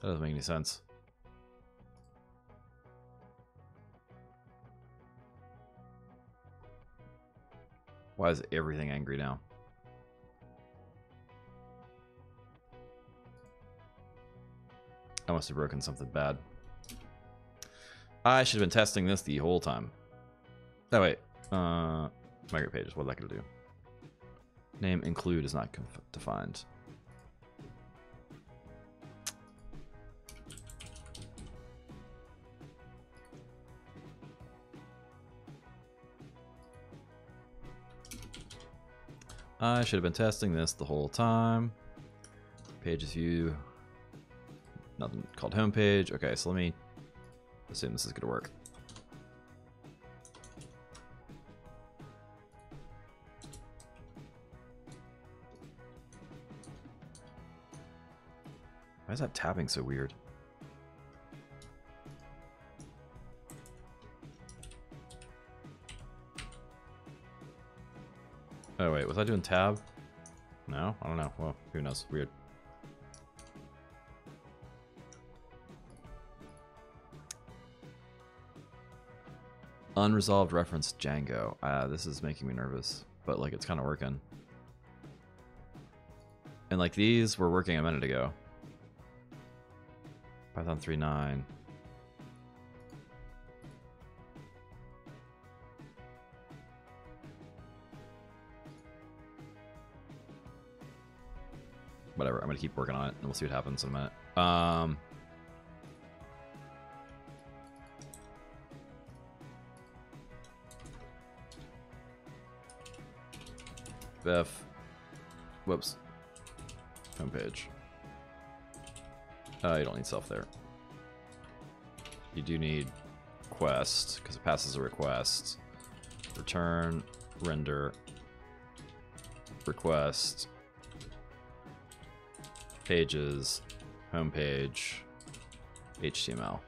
That doesn't make any sense. Why is everything angry now? I must have broken something bad. I should have been testing this the whole time. Oh, wait. Uh, migrate pages. What that going to do? Name include is not defined. I should have been testing this the whole time. Pages view. Nothing called homepage. Okay, so let me assume this is going to work. Why is that tapping so weird? Wait, was I doing tab? No? I don't know. Well, who knows? Weird. Unresolved reference Django. Uh, this is making me nervous, but like it's kind of working. And like these were working a minute ago. Python 3.9. whatever. I'm gonna keep working on it, and we'll see what happens in a minute. Um, Beth. Whoops. Homepage. Uh, you don't need self there. You do need quest, because it passes a request. Return, render, request, pages, homepage, HTML.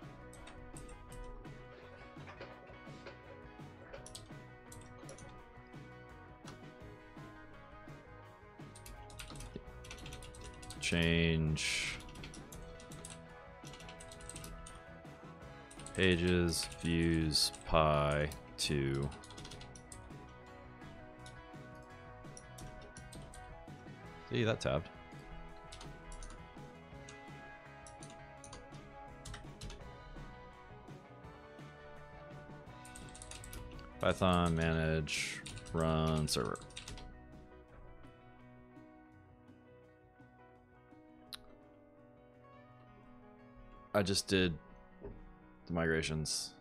Change pages, views, py to See, that tabbed. Python manage run server. I just did the migrations.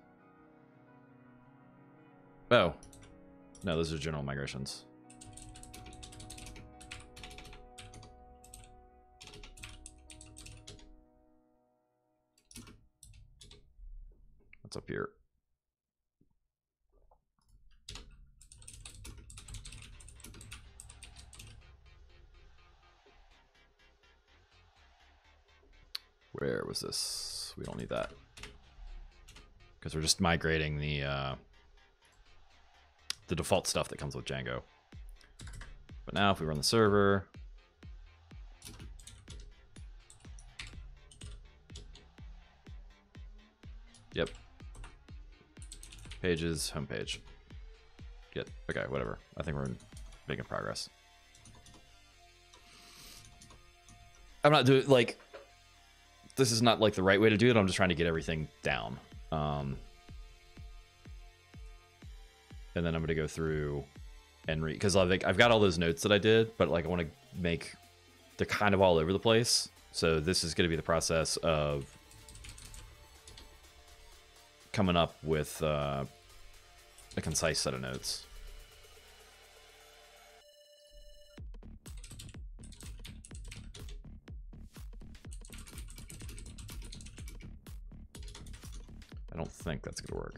Oh. No, those are general migrations. What's up here? is this? We don't need that. Because we're just migrating the, uh, the default stuff that comes with Django. But now if we run the server, Yep. Pages, homepage. Get, okay, whatever. I think we're making progress. I'm not doing, like, this is not like the right way to do it. I'm just trying to get everything down. Um, and then I'm gonna go through and read because I think I've got all those notes that I did, but like I want to make they're kind of all over the place. So this is going to be the process of coming up with uh, a concise set of notes. Think that's going to work.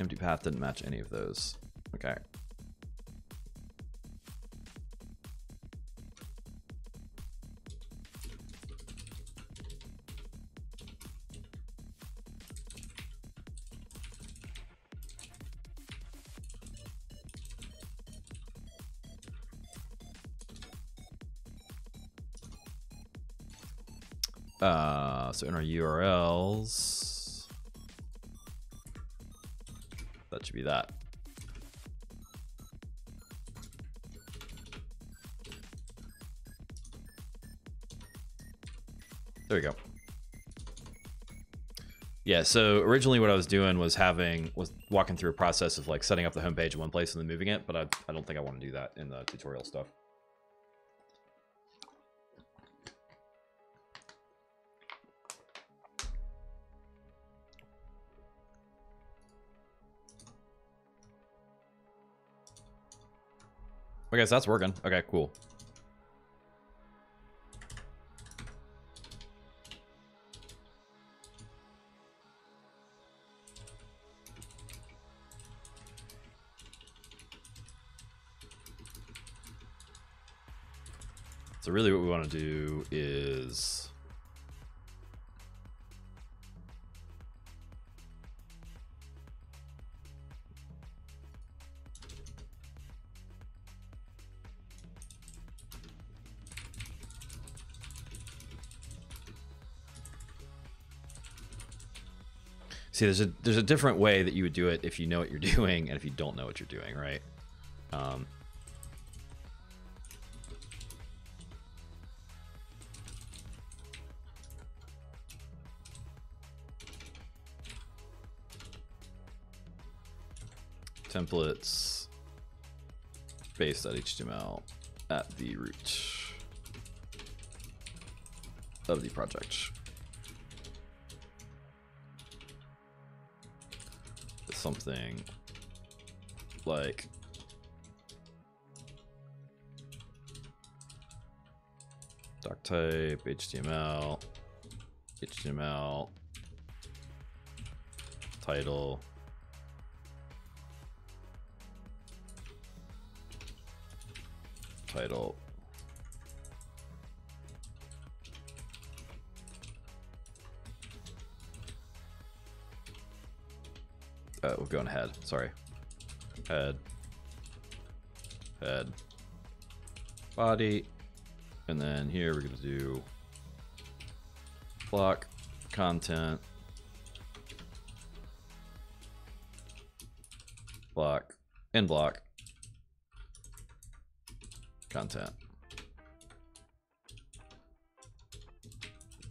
Empty path didn't match any of those. Okay. Uh, so in our URLs, that should be that. There we go. Yeah, so originally what I was doing was having was walking through a process of like setting up the homepage in one place and then moving it, but I, I don't think I want to do that in the tutorial stuff. Okay, so that's working. Okay, cool. So really what we want to do is See, there's a there's a different way that you would do it if you know what you're doing and if you don't know what you're doing, right? Um, templates base.html at the root of the project. Something like doc type, HTML, HTML, title, title. Uh, we're going head. Sorry. Head. Head. Body. And then here we're going to do block content. Block. In block content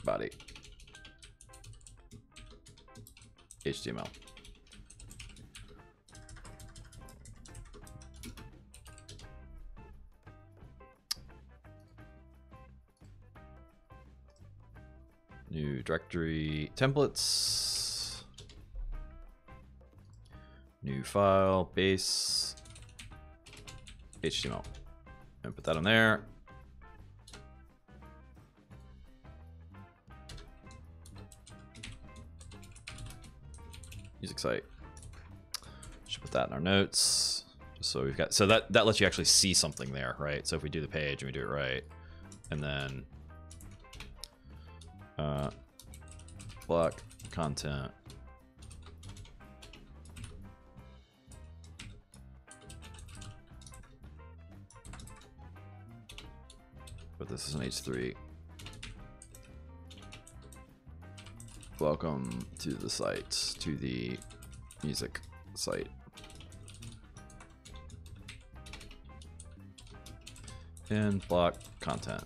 body HTML directory templates new file base HTML and put that on there. Music site. Should put that in our notes. So we've got so that that lets you actually see something there, right? So if we do the page and we do it right, and then uh, Block content. But this is an H3. Welcome to the site, to the music site. And block content.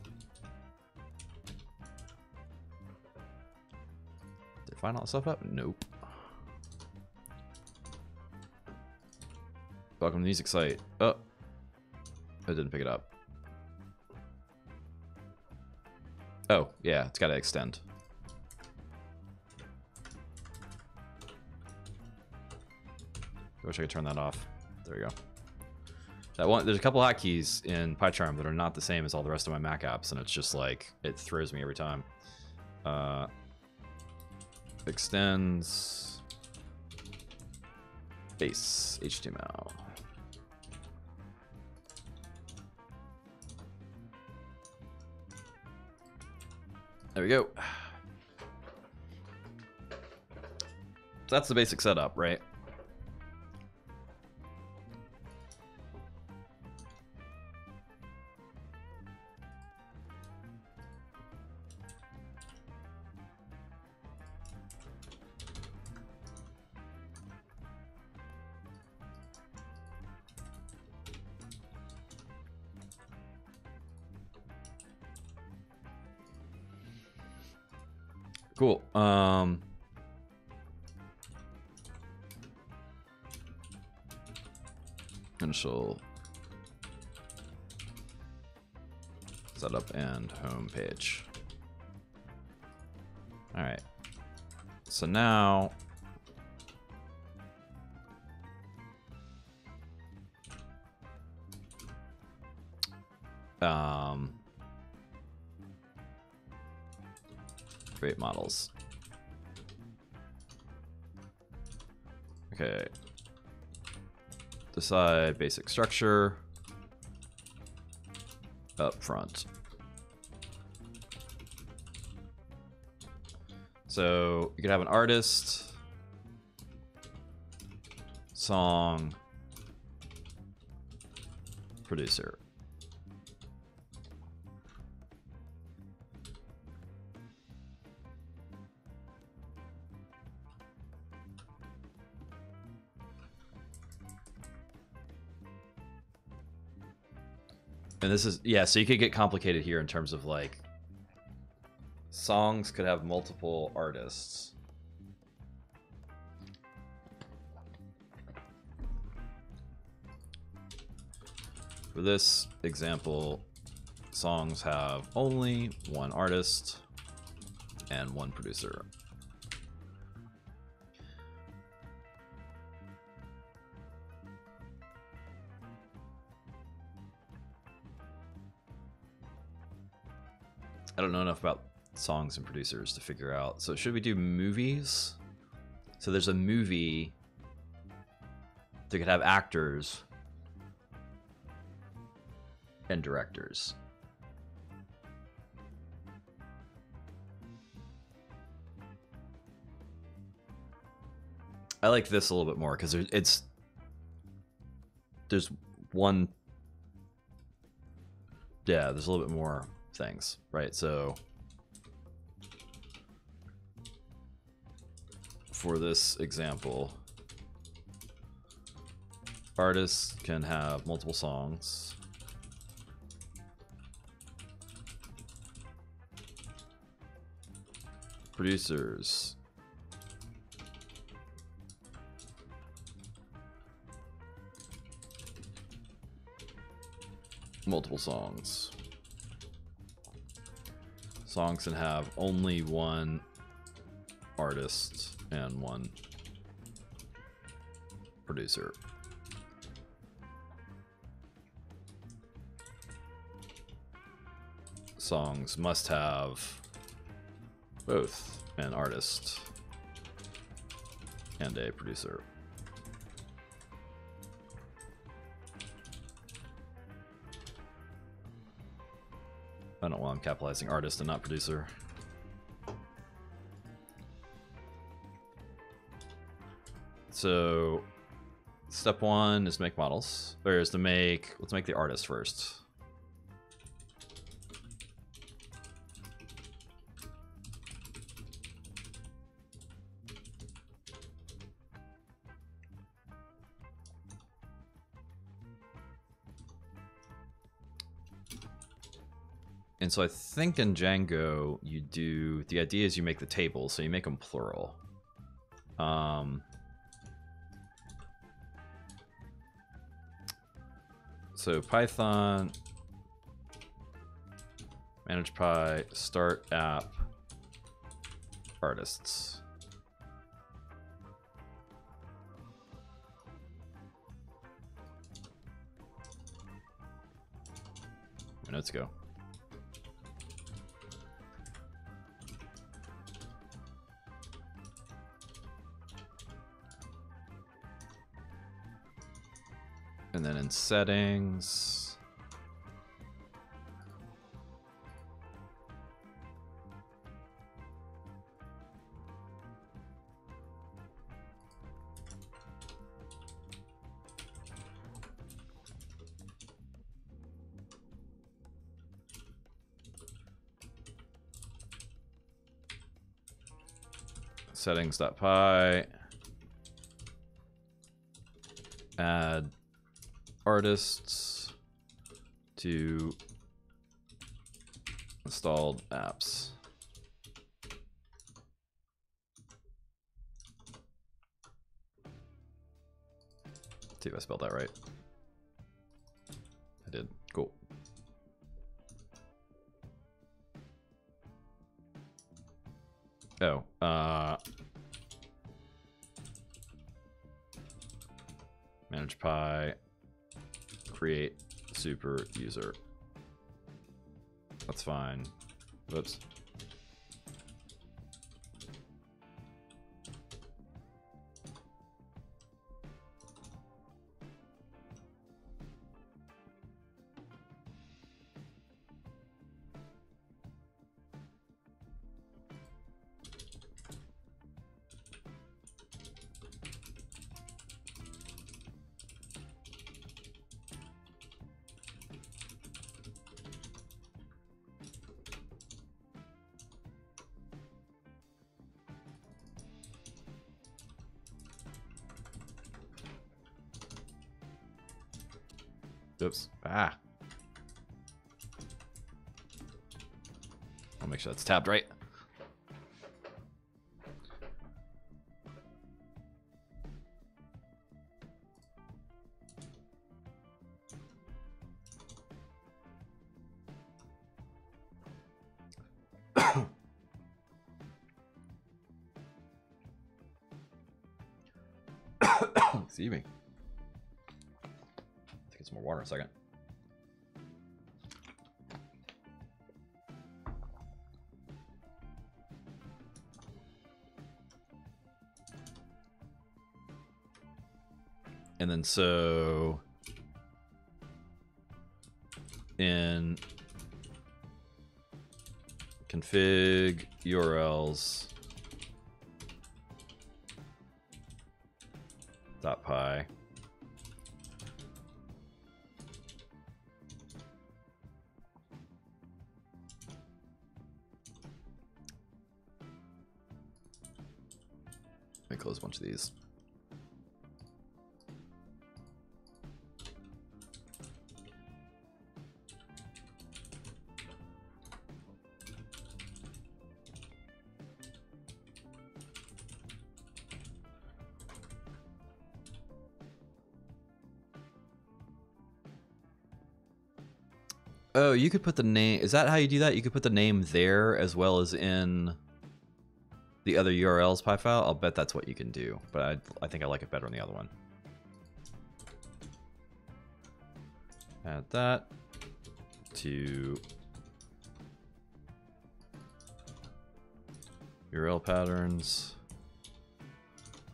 Find all the stuff up? Nope. Welcome to the music site. Oh. I didn't pick it up. Oh, yeah, it's got to extend. I wish I could turn that off. There we go. That one, there's a couple hotkeys in PyCharm that are not the same as all the rest of my Mac apps, and it's just like it throws me every time. Uh, extends base HTML. There we go. So that's the basic setup, right? Page. All right. So now um create models. Okay. Decide basic structure up front. So you could have an artist, song, producer. And this is, yeah, so you could get complicated here in terms of like songs could have multiple artists. For this example, songs have only one artist and one producer. I don't know enough about songs and producers to figure out. So should we do movies? So there's a movie that could have actors and directors. I like this a little bit more because it's there's one yeah there's a little bit more things, right? So for this example, artists can have multiple songs. Producers. Multiple songs. Songs can have only one artist and one producer. Songs must have both an artist and a producer. I don't know why I'm capitalizing artist and not producer. So step one is make models. Or is to make, let's make the artist first. And so I think in Django, you do, the idea is you make the table, so you make them plural. Um, so Python manage py start app artists. My notes go. And then in settings, settings.py, add artists to installed apps. See if I spelled that right. I did. Cool. Oh, uh, manage py, create super user. That's fine. Whoops. Oops. Ah. I'll make sure that's tabbed right. And so in config URLs dot py Let me close a bunch of these. You could put the name. Is that how you do that? You could put the name there as well as in the other URLs py file. I'll bet that's what you can do, but I, I think I like it better on the other one. Add that to URL patterns.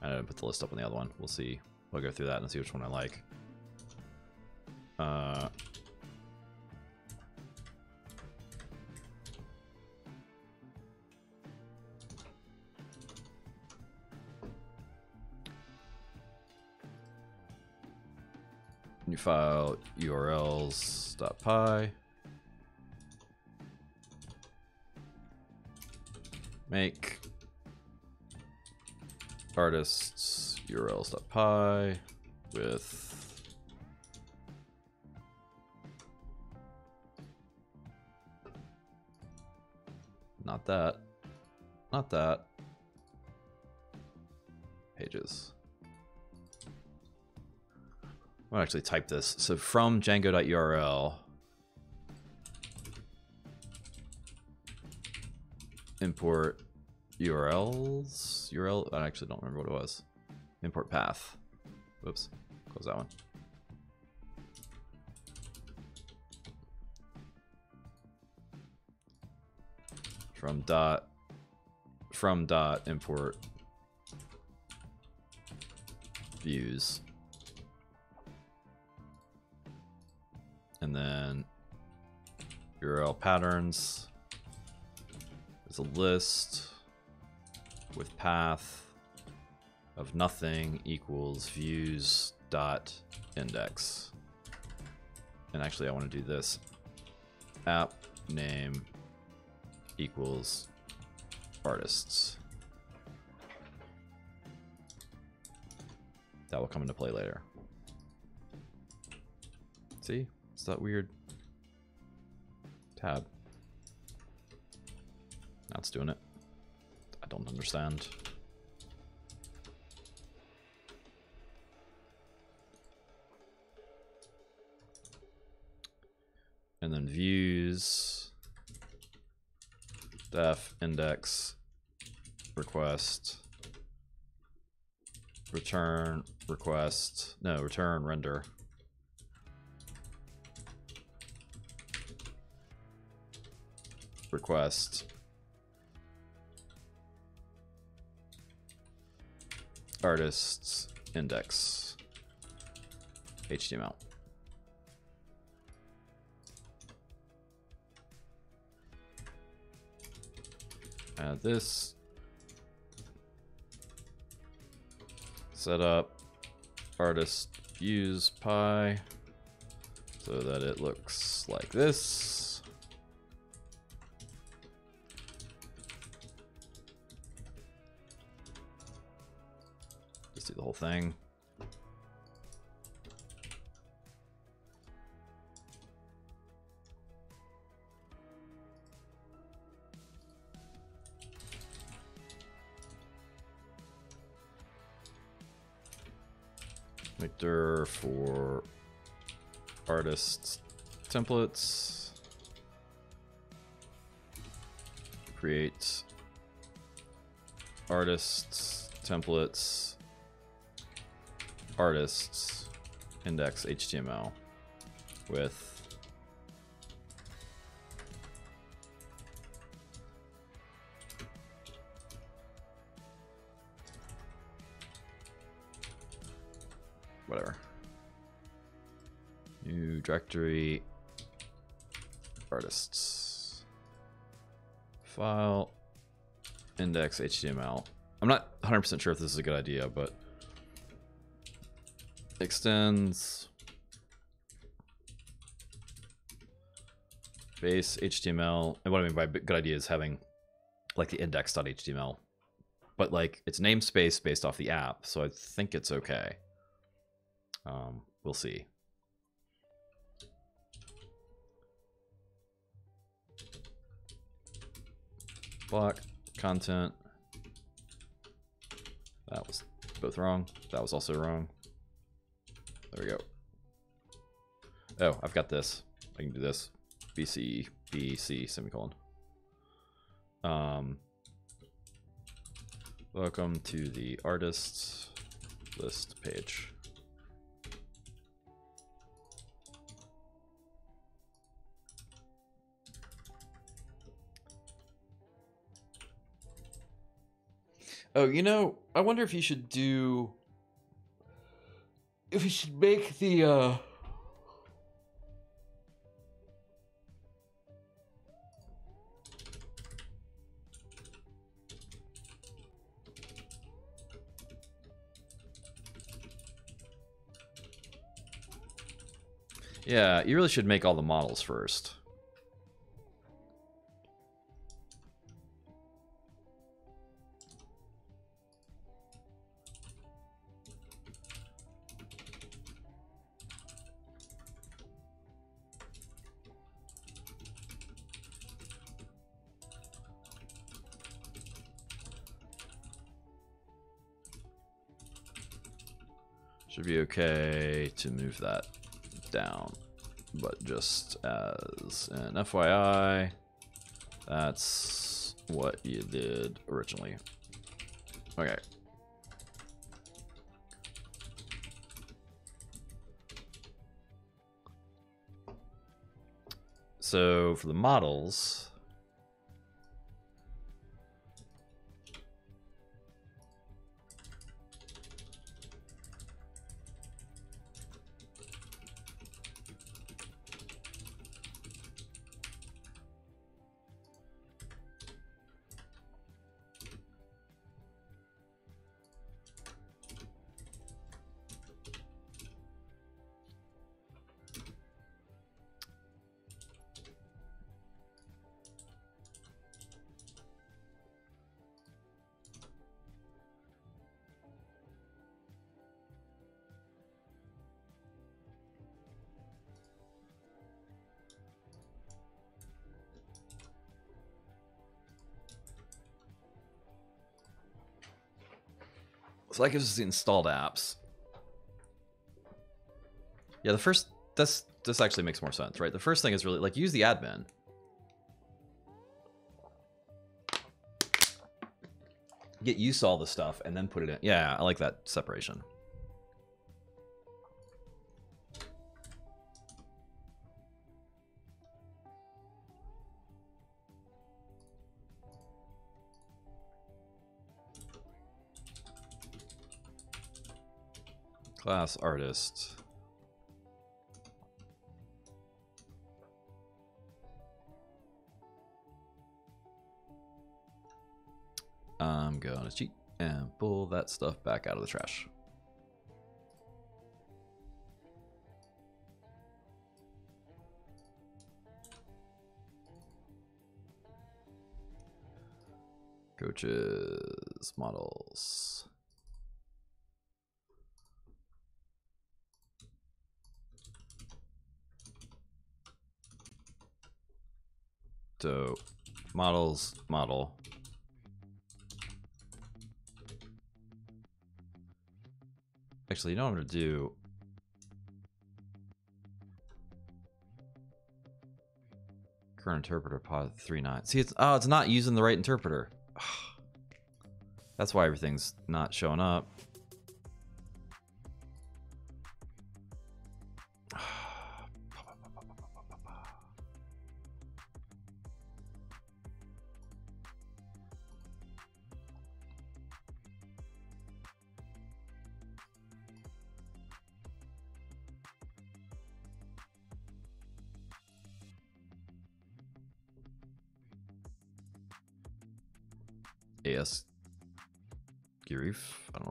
I didn't put the list up on the other one. We'll see. We'll go through that and see which one I like. New file urls.py make artists urls.py with Not that. Not that. I'll actually type this. So from django.url import URLs. URL. I actually don't remember what it was. Import path. Whoops. Close that one. From dot from dot import views. Patterns is a list with path of nothing equals views dot index. And actually I want to do this app name equals artists. That will come into play later. See? It's that weird tab. That's doing it. I don't understand. And then views, def index, request, return request, no, return render. Request artists index HTML. Add this. Set up artist views py so that it looks like this. The whole thing. Vector for artists templates. Create artists templates artists index HTML with whatever. New directory artists file index HTML. I'm not 100% sure if this is a good idea, but extends base HTML. And what I mean by good idea is having like the index.html, but like it's namespace based off the app. So I think it's okay. Um, we'll see. Block content. That was both wrong. That was also wrong. There we go. Oh, I've got this. I can do this. BC, BC, semicolon. Um, welcome to the artists list page. Oh, you know, I wonder if you should do if we should make the uh Yeah, you really should make all the models first. Okay to move that down. But just as an FYI, that's what you did originally. Okay. So for the models, So that gives us the installed apps. Yeah, the first this this actually makes more sense, right? The first thing is really like use the admin. Get used to all the stuff and then put it in. Yeah, I like that separation. Class artist. I'm going to cheat and pull that stuff back out of the trash. Coaches, models. So models, model. Actually, you know what I'm to do? Current interpreter pod 39. See, it's oh, it's not using the right interpreter. That's why everything's not showing up.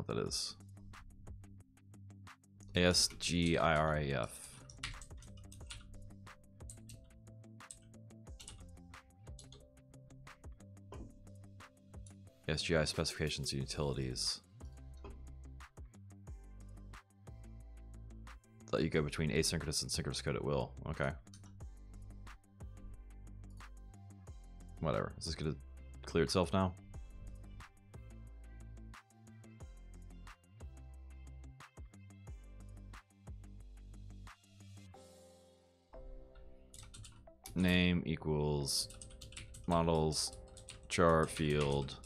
What that is. asgiref. SGI specifications and utilities. Let you go between asynchronous and synchronous code at will. Okay. Whatever. Is this gonna clear itself now? Equals models char field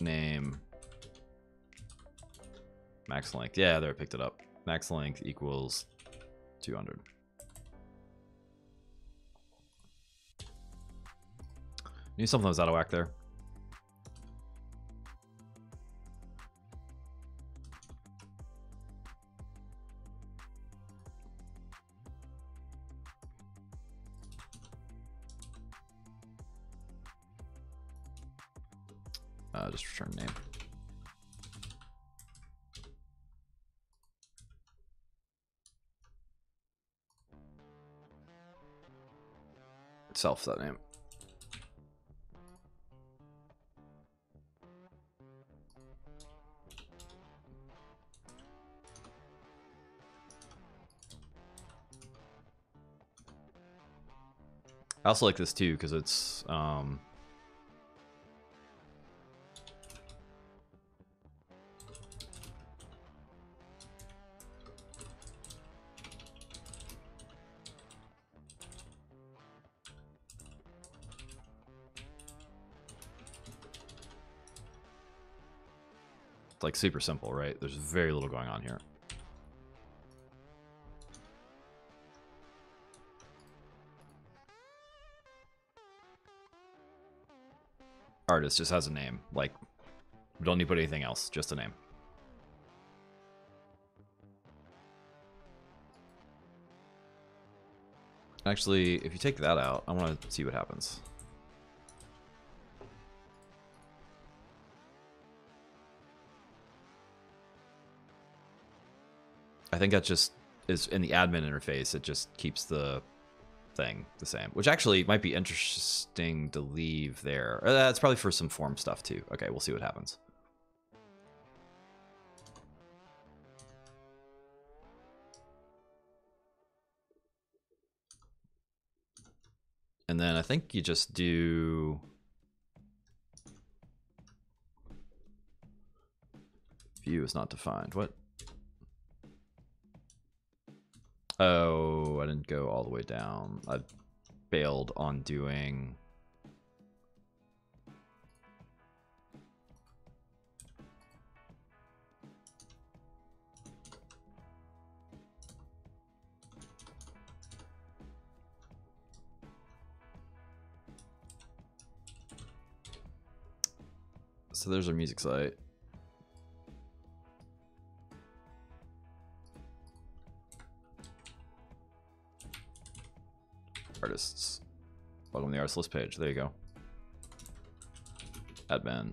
name max length. Yeah, there, I picked it up. Max length equals 200. Knew something was out of whack there. Return name. Itself that name. I also like this too because it's um, like super simple, right? There's very little going on here. Artist just has a name. Like, we don't need to put anything else, just a name. Actually, if you take that out, I want to see what happens. I think that just is in the admin interface. It just keeps the thing the same, which actually might be interesting to leave there. Uh, that's probably for some form stuff too. Okay, we'll see what happens. And then I think you just do view is not defined. What? Oh, I didn't go all the way down. I bailed on doing... So there's our music site. Artists. Welcome to the artist list page. There you go. Admin.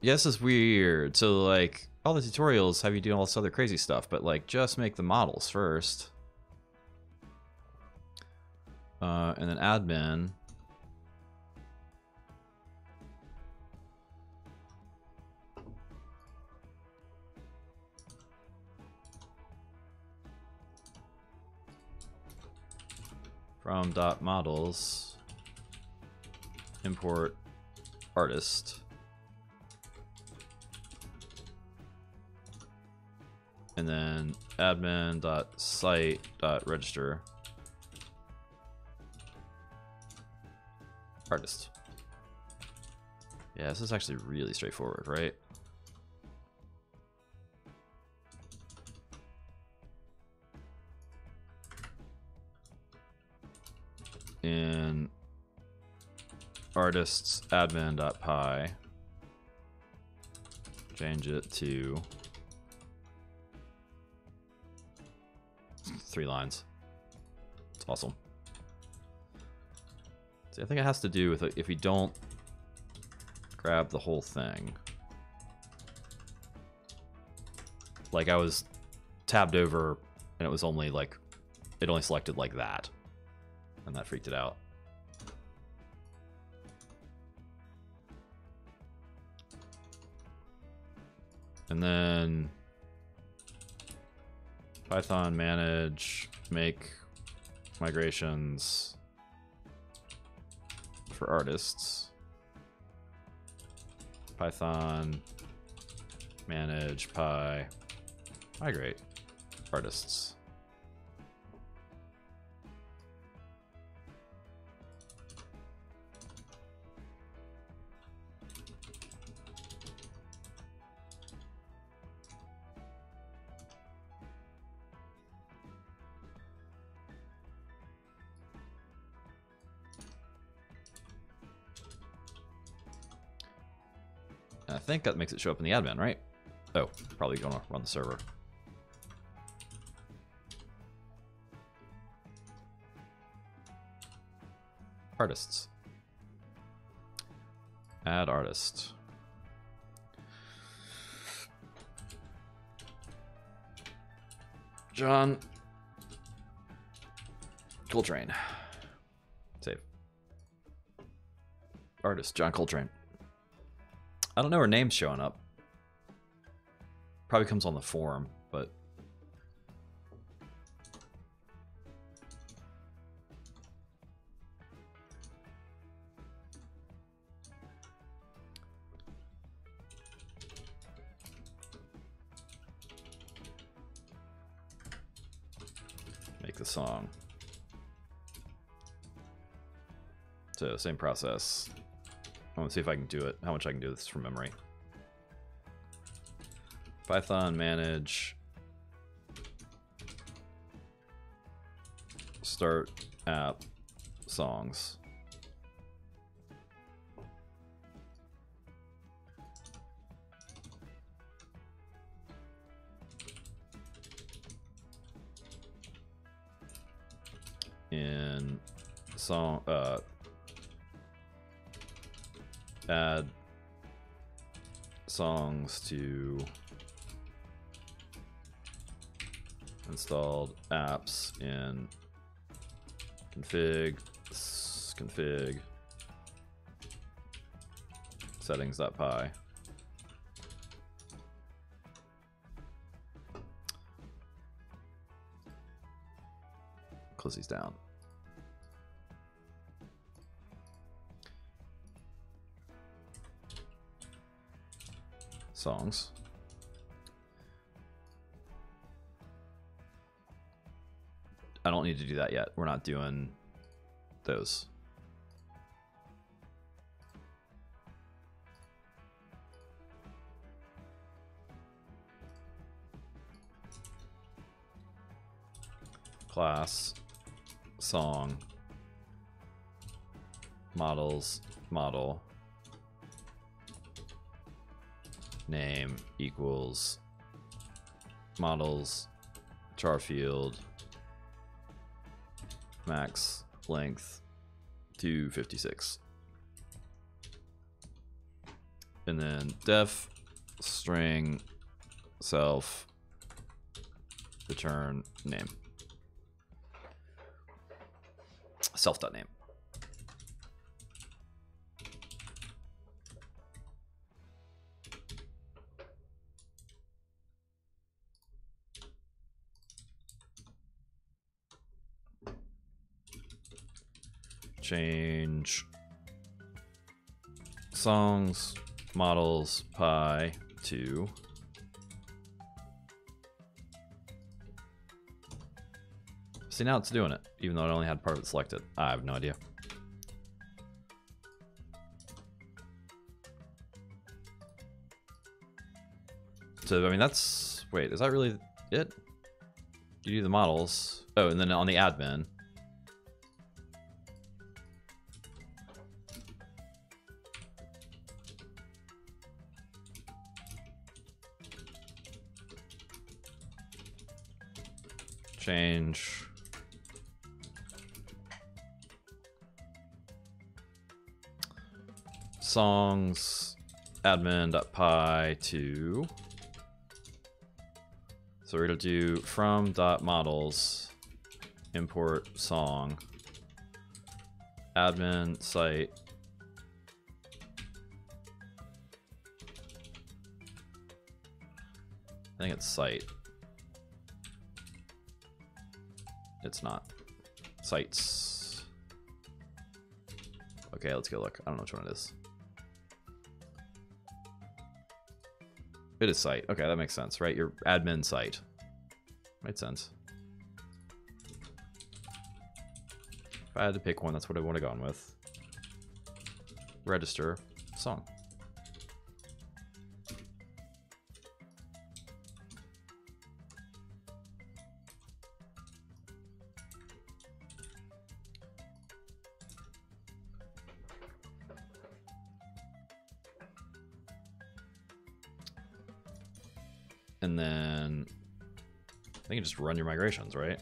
Yeah, this is weird. So, like, all the tutorials have you do all this other crazy stuff, but, like, just make the models first. Uh, and then admin. From dot models import artist. And then admin dot site dot register. Artist. Yeah this is actually really straightforward right in artists admin.py change it to three lines. It's awesome. See, I think it has to do with uh, if we don't grab the whole thing. Like I was tabbed over and it was only like, it only selected like that and that freaked it out. And then Python manage make migrations for artists. Python manage py migrate artists. Think that makes it show up in the admin, right? Oh, probably gonna run the server. Artists. Add artist. John Coltrane. Save. Artist, John Coltrane. I don't know her name's showing up. Probably comes on the forum, but... Make the song. So same process. I want to see if I can do it. How much I can do this from memory. Python manage start app songs. In song uh add songs to installed apps in config config settings.py close these down songs. I don't need to do that yet. We're not doing those. Class, song, models, model, name equals models char field max length 256 and then def string self return name. Self change songs models py to see now it's doing it even though it only had part of it selected. I have no idea. So I mean that's wait is that really it? You do the models. Oh and then on the admin change songs admin.py to so we're gonna do from dot models import song admin site. I think it's site It's not. Sites. Okay, let's go look. I don't know which one it is. It is site. Okay, that makes sense, right? Your admin site. Makes sense. If I had to pick one, that's what I would have gone with. Register song. Just run your migrations, right?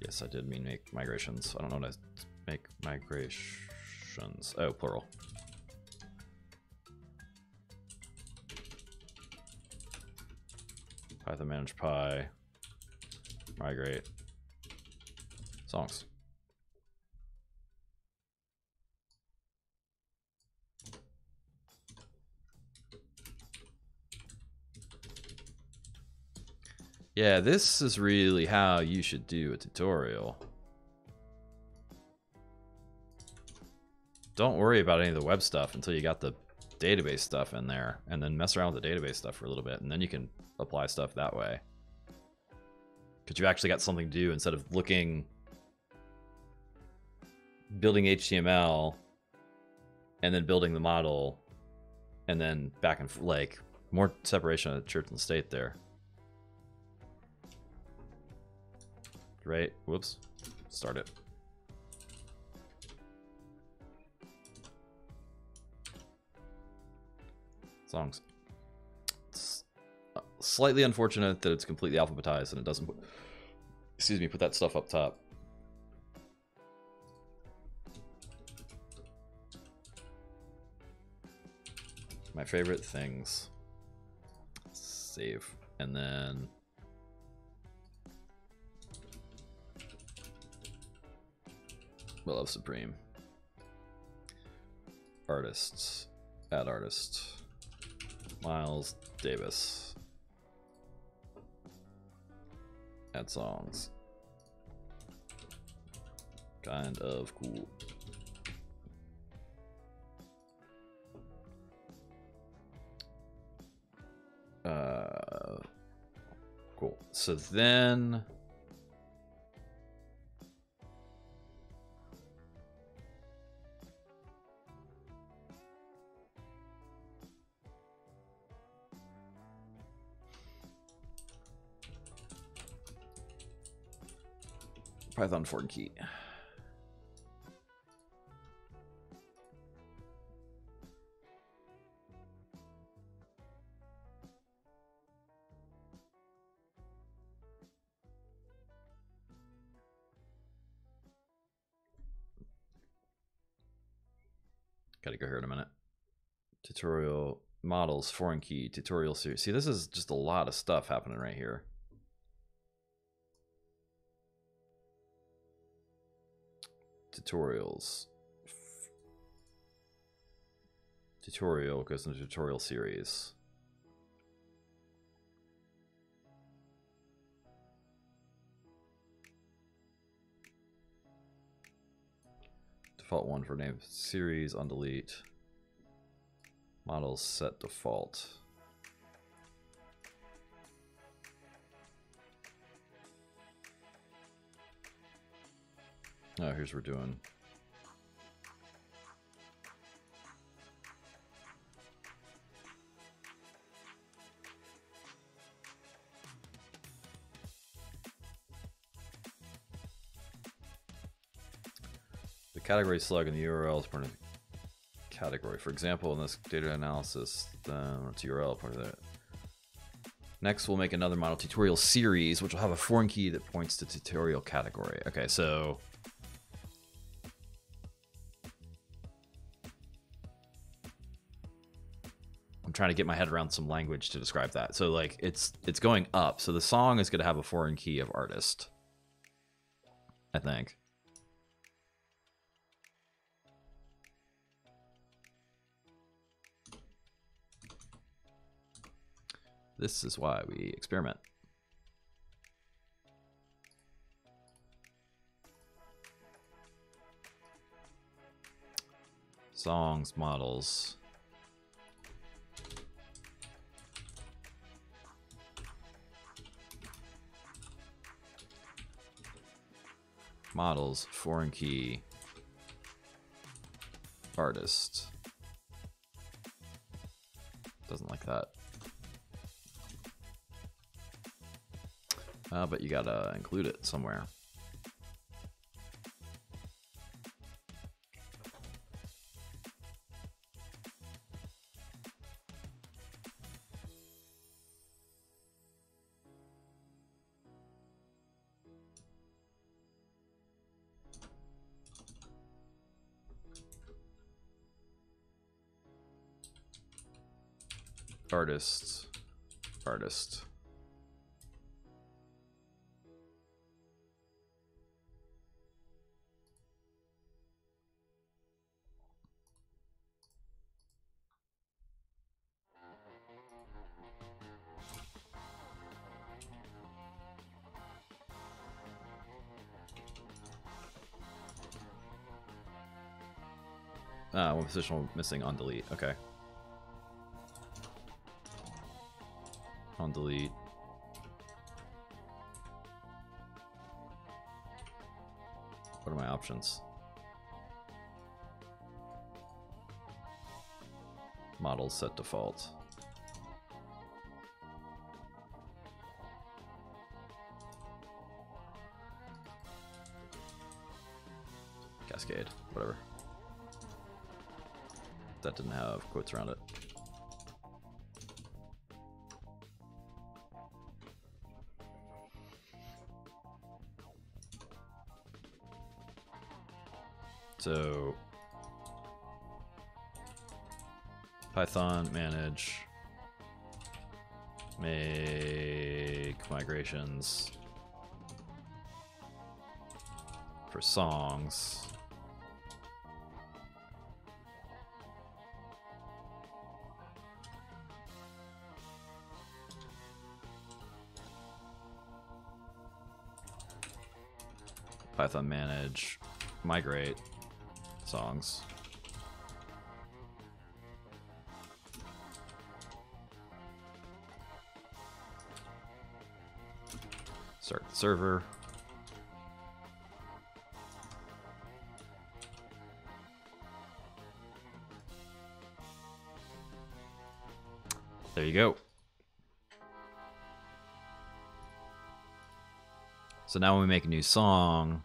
Yes, I did mean make migrations. I don't know what to make migrations. Oh, plural. Python manage py, migrate, songs. Yeah, this is really how you should do a tutorial. don't worry about any of the web stuff until you got the database stuff in there, and then mess around with the database stuff for a little bit, and then you can apply stuff that way. Because you've actually got something to do instead of looking, building HTML, and then building the model, and then back and like more separation of church and state there. Right? Whoops. Start it. Songs. It's uh, slightly unfortunate that it's completely alphabetized and it doesn't excuse me, put that stuff up top. My favorite things. Save. And then Love Supreme. Artists. Add artist. Miles Davis. Add songs. Kind of cool. Uh, cool. So then Python foreign key. Gotta go here in a minute. Tutorial models, foreign key, tutorial series. See, this is just a lot of stuff happening right here. Tutorials. Tutorial goes into tutorial series. Default one for name series undelete. Models set default. Oh, here's what we're doing. The category slug in the URL is the category. For example, in this data analysis, then it's URL of that. Next, we'll make another model tutorial series, which will have a foreign key that points to tutorial category. Okay, so trying to get my head around some language to describe that. So like it's it's going up. So the song is going to have a foreign key of artist. I think. This is why we experiment. Songs, models. Models, foreign key, artist. Doesn't like that. Uh, but you gotta include it somewhere. artist, artist. Ah, one position missing on delete. Okay. Delete. What are my options? Model set default. Cascade, whatever. That didn't have quotes around it. So Python manage make migrations for songs. Python manage migrate songs. Start the server. There you go. So now when we make a new song,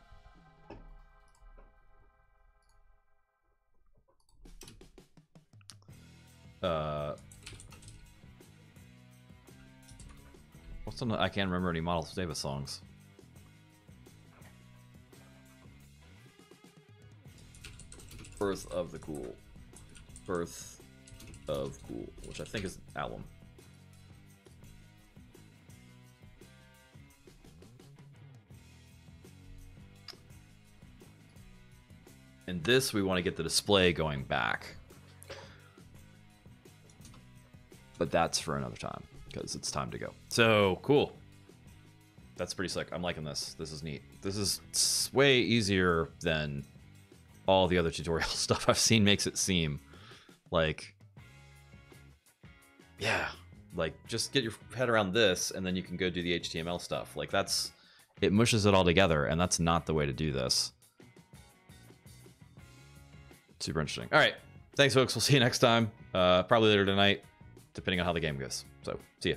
I can't remember any Miles Davis songs. Birth of the Cool. Birth of Cool, which I think is an album. And this, we want to get the display going back. But that's for another time, because it's time to go. So, cool. That's pretty sick. I'm liking this. This is neat. This is way easier than all the other tutorial stuff I've seen makes it seem. Like, yeah, like just get your head around this and then you can go do the HTML stuff. Like that's, it mushes it all together and that's not the way to do this. Super interesting. All right. Thanks, folks. We'll see you next time. Uh, probably later tonight, depending on how the game goes. So, see ya.